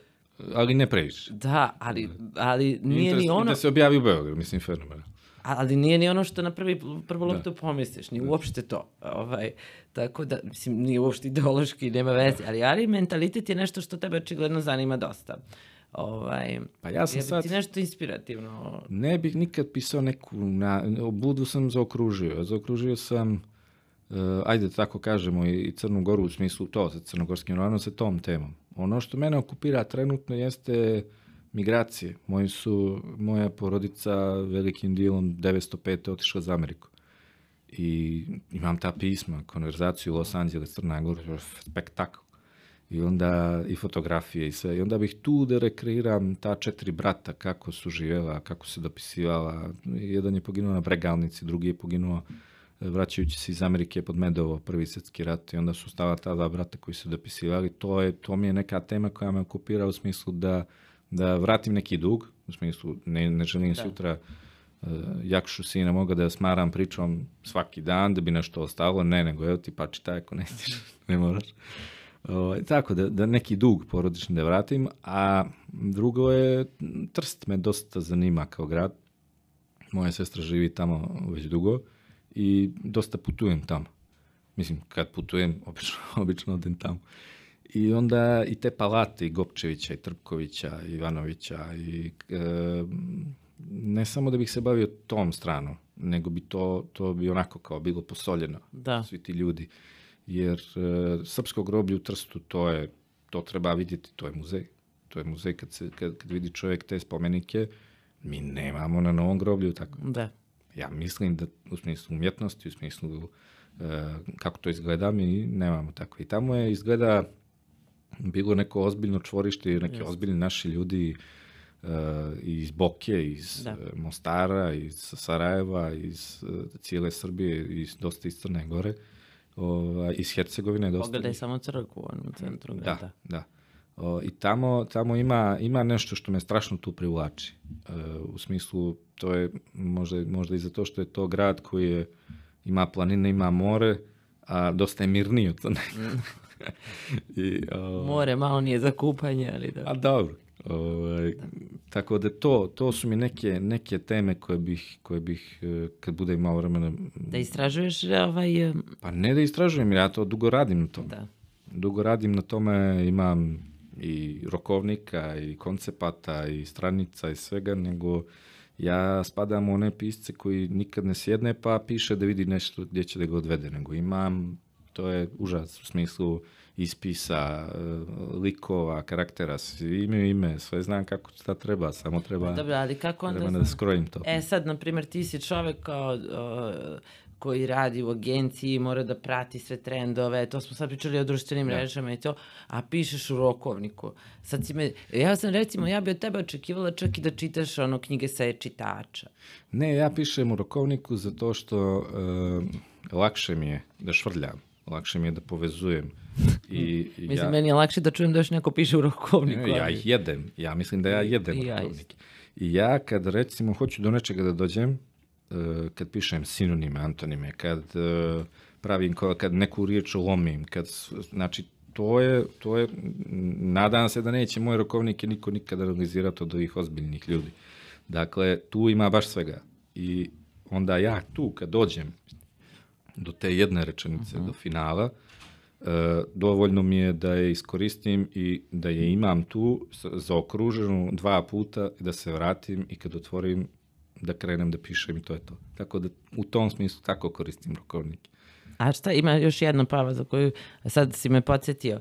ali ne previše. Da, ali, ali nije Interes- ni ono... Da se objavi u Beogradu, mislim, fenomenalno. Ali nije ni ono što na prvi, prvu loptu pomisliš, ni uopšte to. Ovaj, tako da, mislim, nije uopšte ideološki, nema veze, ali, ali mentalitet je nešto što tebe očigledno zanima dosta. Ovaj, Pa ja sam je sad- ti nešto inspirativno? Ne bih nikad pisao neku, na, Budu sam zaokružio. Zaokružio sam, uh, ajde tako kažemo, i, i Crnu Goru u smislu to, sa crnogorskim romanom, sa tom temom. Ono što mene okupira trenutno jeste migracije. Moji su, moja porodica velikim dijelom 905. otišla za Ameriku. I imam ta pisma, konverzaciju Los Angeles, Crna Gora, spektakl. I onda i fotografije i sve. I onda bih tu da rekreiram ta četiri brata, kako su živjela, kako se dopisivala. Jedan je poginuo na Bregalnici, drugi je poginuo vraćajući se iz Amerike pod Medovo, prvi svjetski rat i onda su stala ta dva brata koji su dopisivali. To, je, to mi je neka tema koja me okupira u smislu da, da vratim neki dug, u smislu ne, ne želim sutra uh, Jakšu sina moga da smaram pričom svaki dan da bi nešto ostalo, ne, nego evo ti pa čitaj ako ne stiš, ne moraš. Ovaj, tako da, da neki dug porodični da vratim, a drugo je, Trst me dosta zanima kao grad. Moja sestra živi tamo već dugo i dosta putujem tamo. Mislim, kad putujem, obično, obično odem tamo. I onda i te palate, i Gopčevića, i Trpkovića, i Ivanovića, i e, ne samo da bih se bavio tom stranom, nego bi to, to bi onako kao bilo posoljeno. Da. Svi ti ljudi. Jer e, srpsko groblje u Trstu, to je, to treba vidjeti, to je muzej. To je muzej kad, se, kad, kad vidi čovjek te spomenike, mi nemamo na novom groblju tako. Da. Ja mislim da u smislu umjetnosti, u smislu e, kako to izgleda, mi nemamo tako. I tamo je izgleda bilo neko ozbiljno čvorište i neki ozbiljni naši ljudi e, iz Boke, iz Da. e, Mostara, iz Sarajeva, iz e, cijele Srbije, iz, dosta iz Crne Gore, ovaj, iz Hercegovine. Dosta Pogledaj samo crkvu on, u centru da, grada. da. O, I tamo, tamo ima, ima nešto što me strašno tu privlači. E, u smislu, to je možda, možda i zato što je to grad koji je, ima planine, ima more, a dosta je mirniji od Gore. I, o, More malo nije za kupanje, ali da. a dobro. Ovaj, tako da to, to su mi neke, neke teme koje bih, koje bih e, kad bude imao vremena, Da istražuješ ovaj... e, pa ne da istražujem, ja to dugo radim na tome. Da. Dugo radim na tome, imam i rokovnika, i koncepata, i stranica, i svega, nego ja spadam u one pisce koji nikad ne sjedne pa piše da vidi nešto gdje će da ga odvede, nego imam, to je užas u smislu ispisa, e, likova, karaktera, svi imaju ime, sve znam kako šta treba, samo treba, Dobro, ali kako onda... treba da skrojim to. E sad, na primjer, ti si čovek kao, koji radi u agenciji, mora da prati sve trendove, to smo sad pričali o društvenim mrežama i to, a pišeš u rokovniku. Sad si me, ja sam recimo, ja bi od tebe očekivala čak i da čitaš ono knjige sa čitača. Ne, ja pišem u rokovniku zato što e, lakše mi je da švrljam, lakše mi je da povezujem. I, i Mislim, ja, meni je lakše da čujem da još neko piše u rokovniku. Ja ih jedem. Ja mislim da ja jedem i rokovnik. I ja kad recimo hoću do nečega da dođem, kad pišem sinonime, antonime, kad e, pravim, kad neku riječ lomim, kad, znači, to je, to je, nadam se da neće moj rokovnik niko nikad analizirati od ovih ozbiljnih ljudi. Dakle, tu ima baš svega. I onda ja tu kad dođem do te jedne rečenice, do finala, e, dovoljno mi je da je iskoristim i da je imam tu zaokruženu dva puta i da se vratim i kad otvorim da krenem da pišem i to je to. Tako da u tom smislu tako koristim rokovnik. A šta, ima još jedna pava za koju sad si me podsjetio.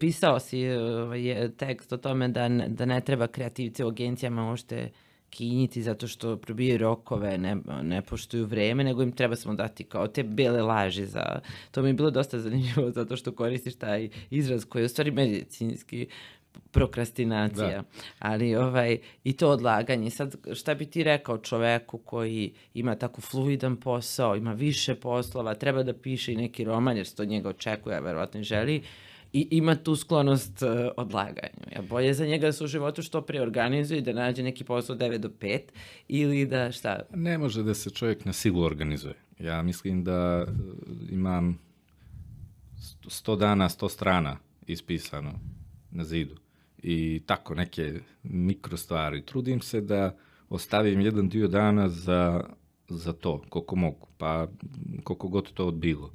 Pisao si ovaj, tekst o tome da, ne- da ne treba kreativci u agencijama uopšte kinjiti zato što probijaju rokove, ne, ne poštuju vreme, nego im treba samo dati kao te bele laži za... To mi je bilo dosta zanimljivo zato što koristiš taj izraz koji je u stvari medicinski prokrastinacija. Da. Ali ovaj, i to odlaganje. Sad, šta bi ti rekao čoveku koji ima tako fluidan posao, ima više poslova, treba da piše i neki roman, jer se to njega očekuje, a verovatno želi, i ima tu sklonost uh, odlaganju. Ja bolje za njega da se u životu što pre organizuje i da nađe neki posao 9 do 5 ili da šta? Ne može da se čovjek na silu organizuje. Ja mislim da e, imam 100 dana, 100 strana ispisano na zidu. I tako neke mikro stvari. Trudim se da ostavim jedan dio dana za, za to, koliko mogu, pa koliko god to bilo.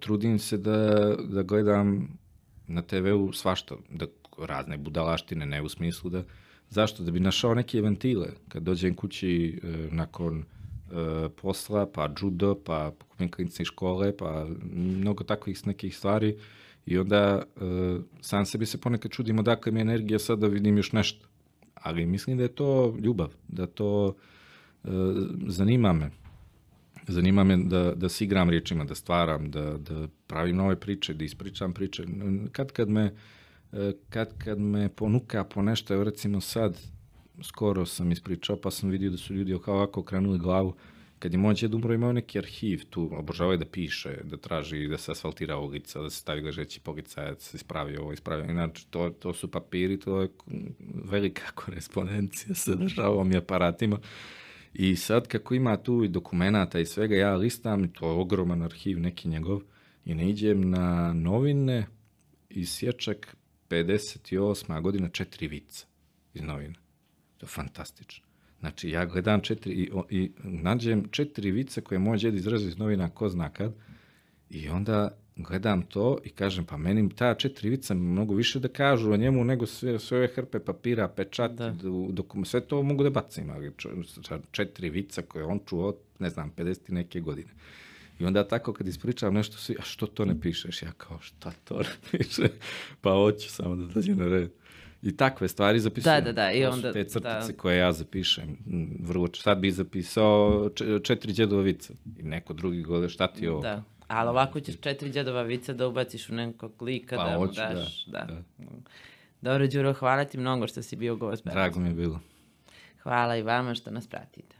Trudim se da, da gledam na TV-u svašta, da razne budalaštine, ne u smislu da zašto? Da bi našao neke ventile. Kad dođem kući e, nakon e, posla, pa judo, pa kupim klinice škole, pa mnogo takvih nekih stvari i onda e, sam sebi se ponekad čudim odakle mi energija sad da vidim još nešto. Ali mislim da je to ljubav, da to e, zanima me. Zanima me da, da se igram riječima, da stvaram, da, da pravim nove priče, da ispričam priče. Kad kad me, e, kad kad me ponuka po nešto, evo recimo sad, skoro sam ispričao, pa sam vidio da su ljudi kao ovako krenuli glavu, kad je moj djed umro imao neki arhiv tu, obožavao da piše, da traži da se asfaltira ulica, da se stavi ležeći policajac, ispravi ovo, ispravi, inače to, to su papiri, to je velika korespondencija sa državom i aparatima. I sad kako ima tu i dokumenata i svega, ja listam, to je ogroman arhiv neki njegov, i ne iđem na novine i sječak 58. godina četiri vica iz novina. To je fantastično. Znači, ja gledam četiri i, i nađem četiri vice koje moj djed izrazio iz novina ko zna kad i onda gledam to i kažem, pa meni ta četiri vica mnogo više da kažu o njemu nego sve, sve ove hrpe papira, pečat, dokum, sve to mogu da bacim, ali četiri vica koje on čuo, ne znam, 50 neke godine. I onda tako kad ispričavam nešto, svi, a što to ne pišeš? Ja kao, šta to ne piše? Pa hoću samo da dođe na red. I takve stvari zapisujem. Da, da, da. I onda, te crtice da. koje ja zapišem. Vrlo, sad bi zapisao četiri djedova vica. I neko drugi gode, šta ti je ovo? Da. Ali ovako ćeš četiri djedova vica da ubaciš u nekog klika, pa, da mu daš. Da, da. da. Dobro, Đuro, hvala ti mnogo što si bio gost. Drago mi je bilo. Hvala i vama što nas pratite.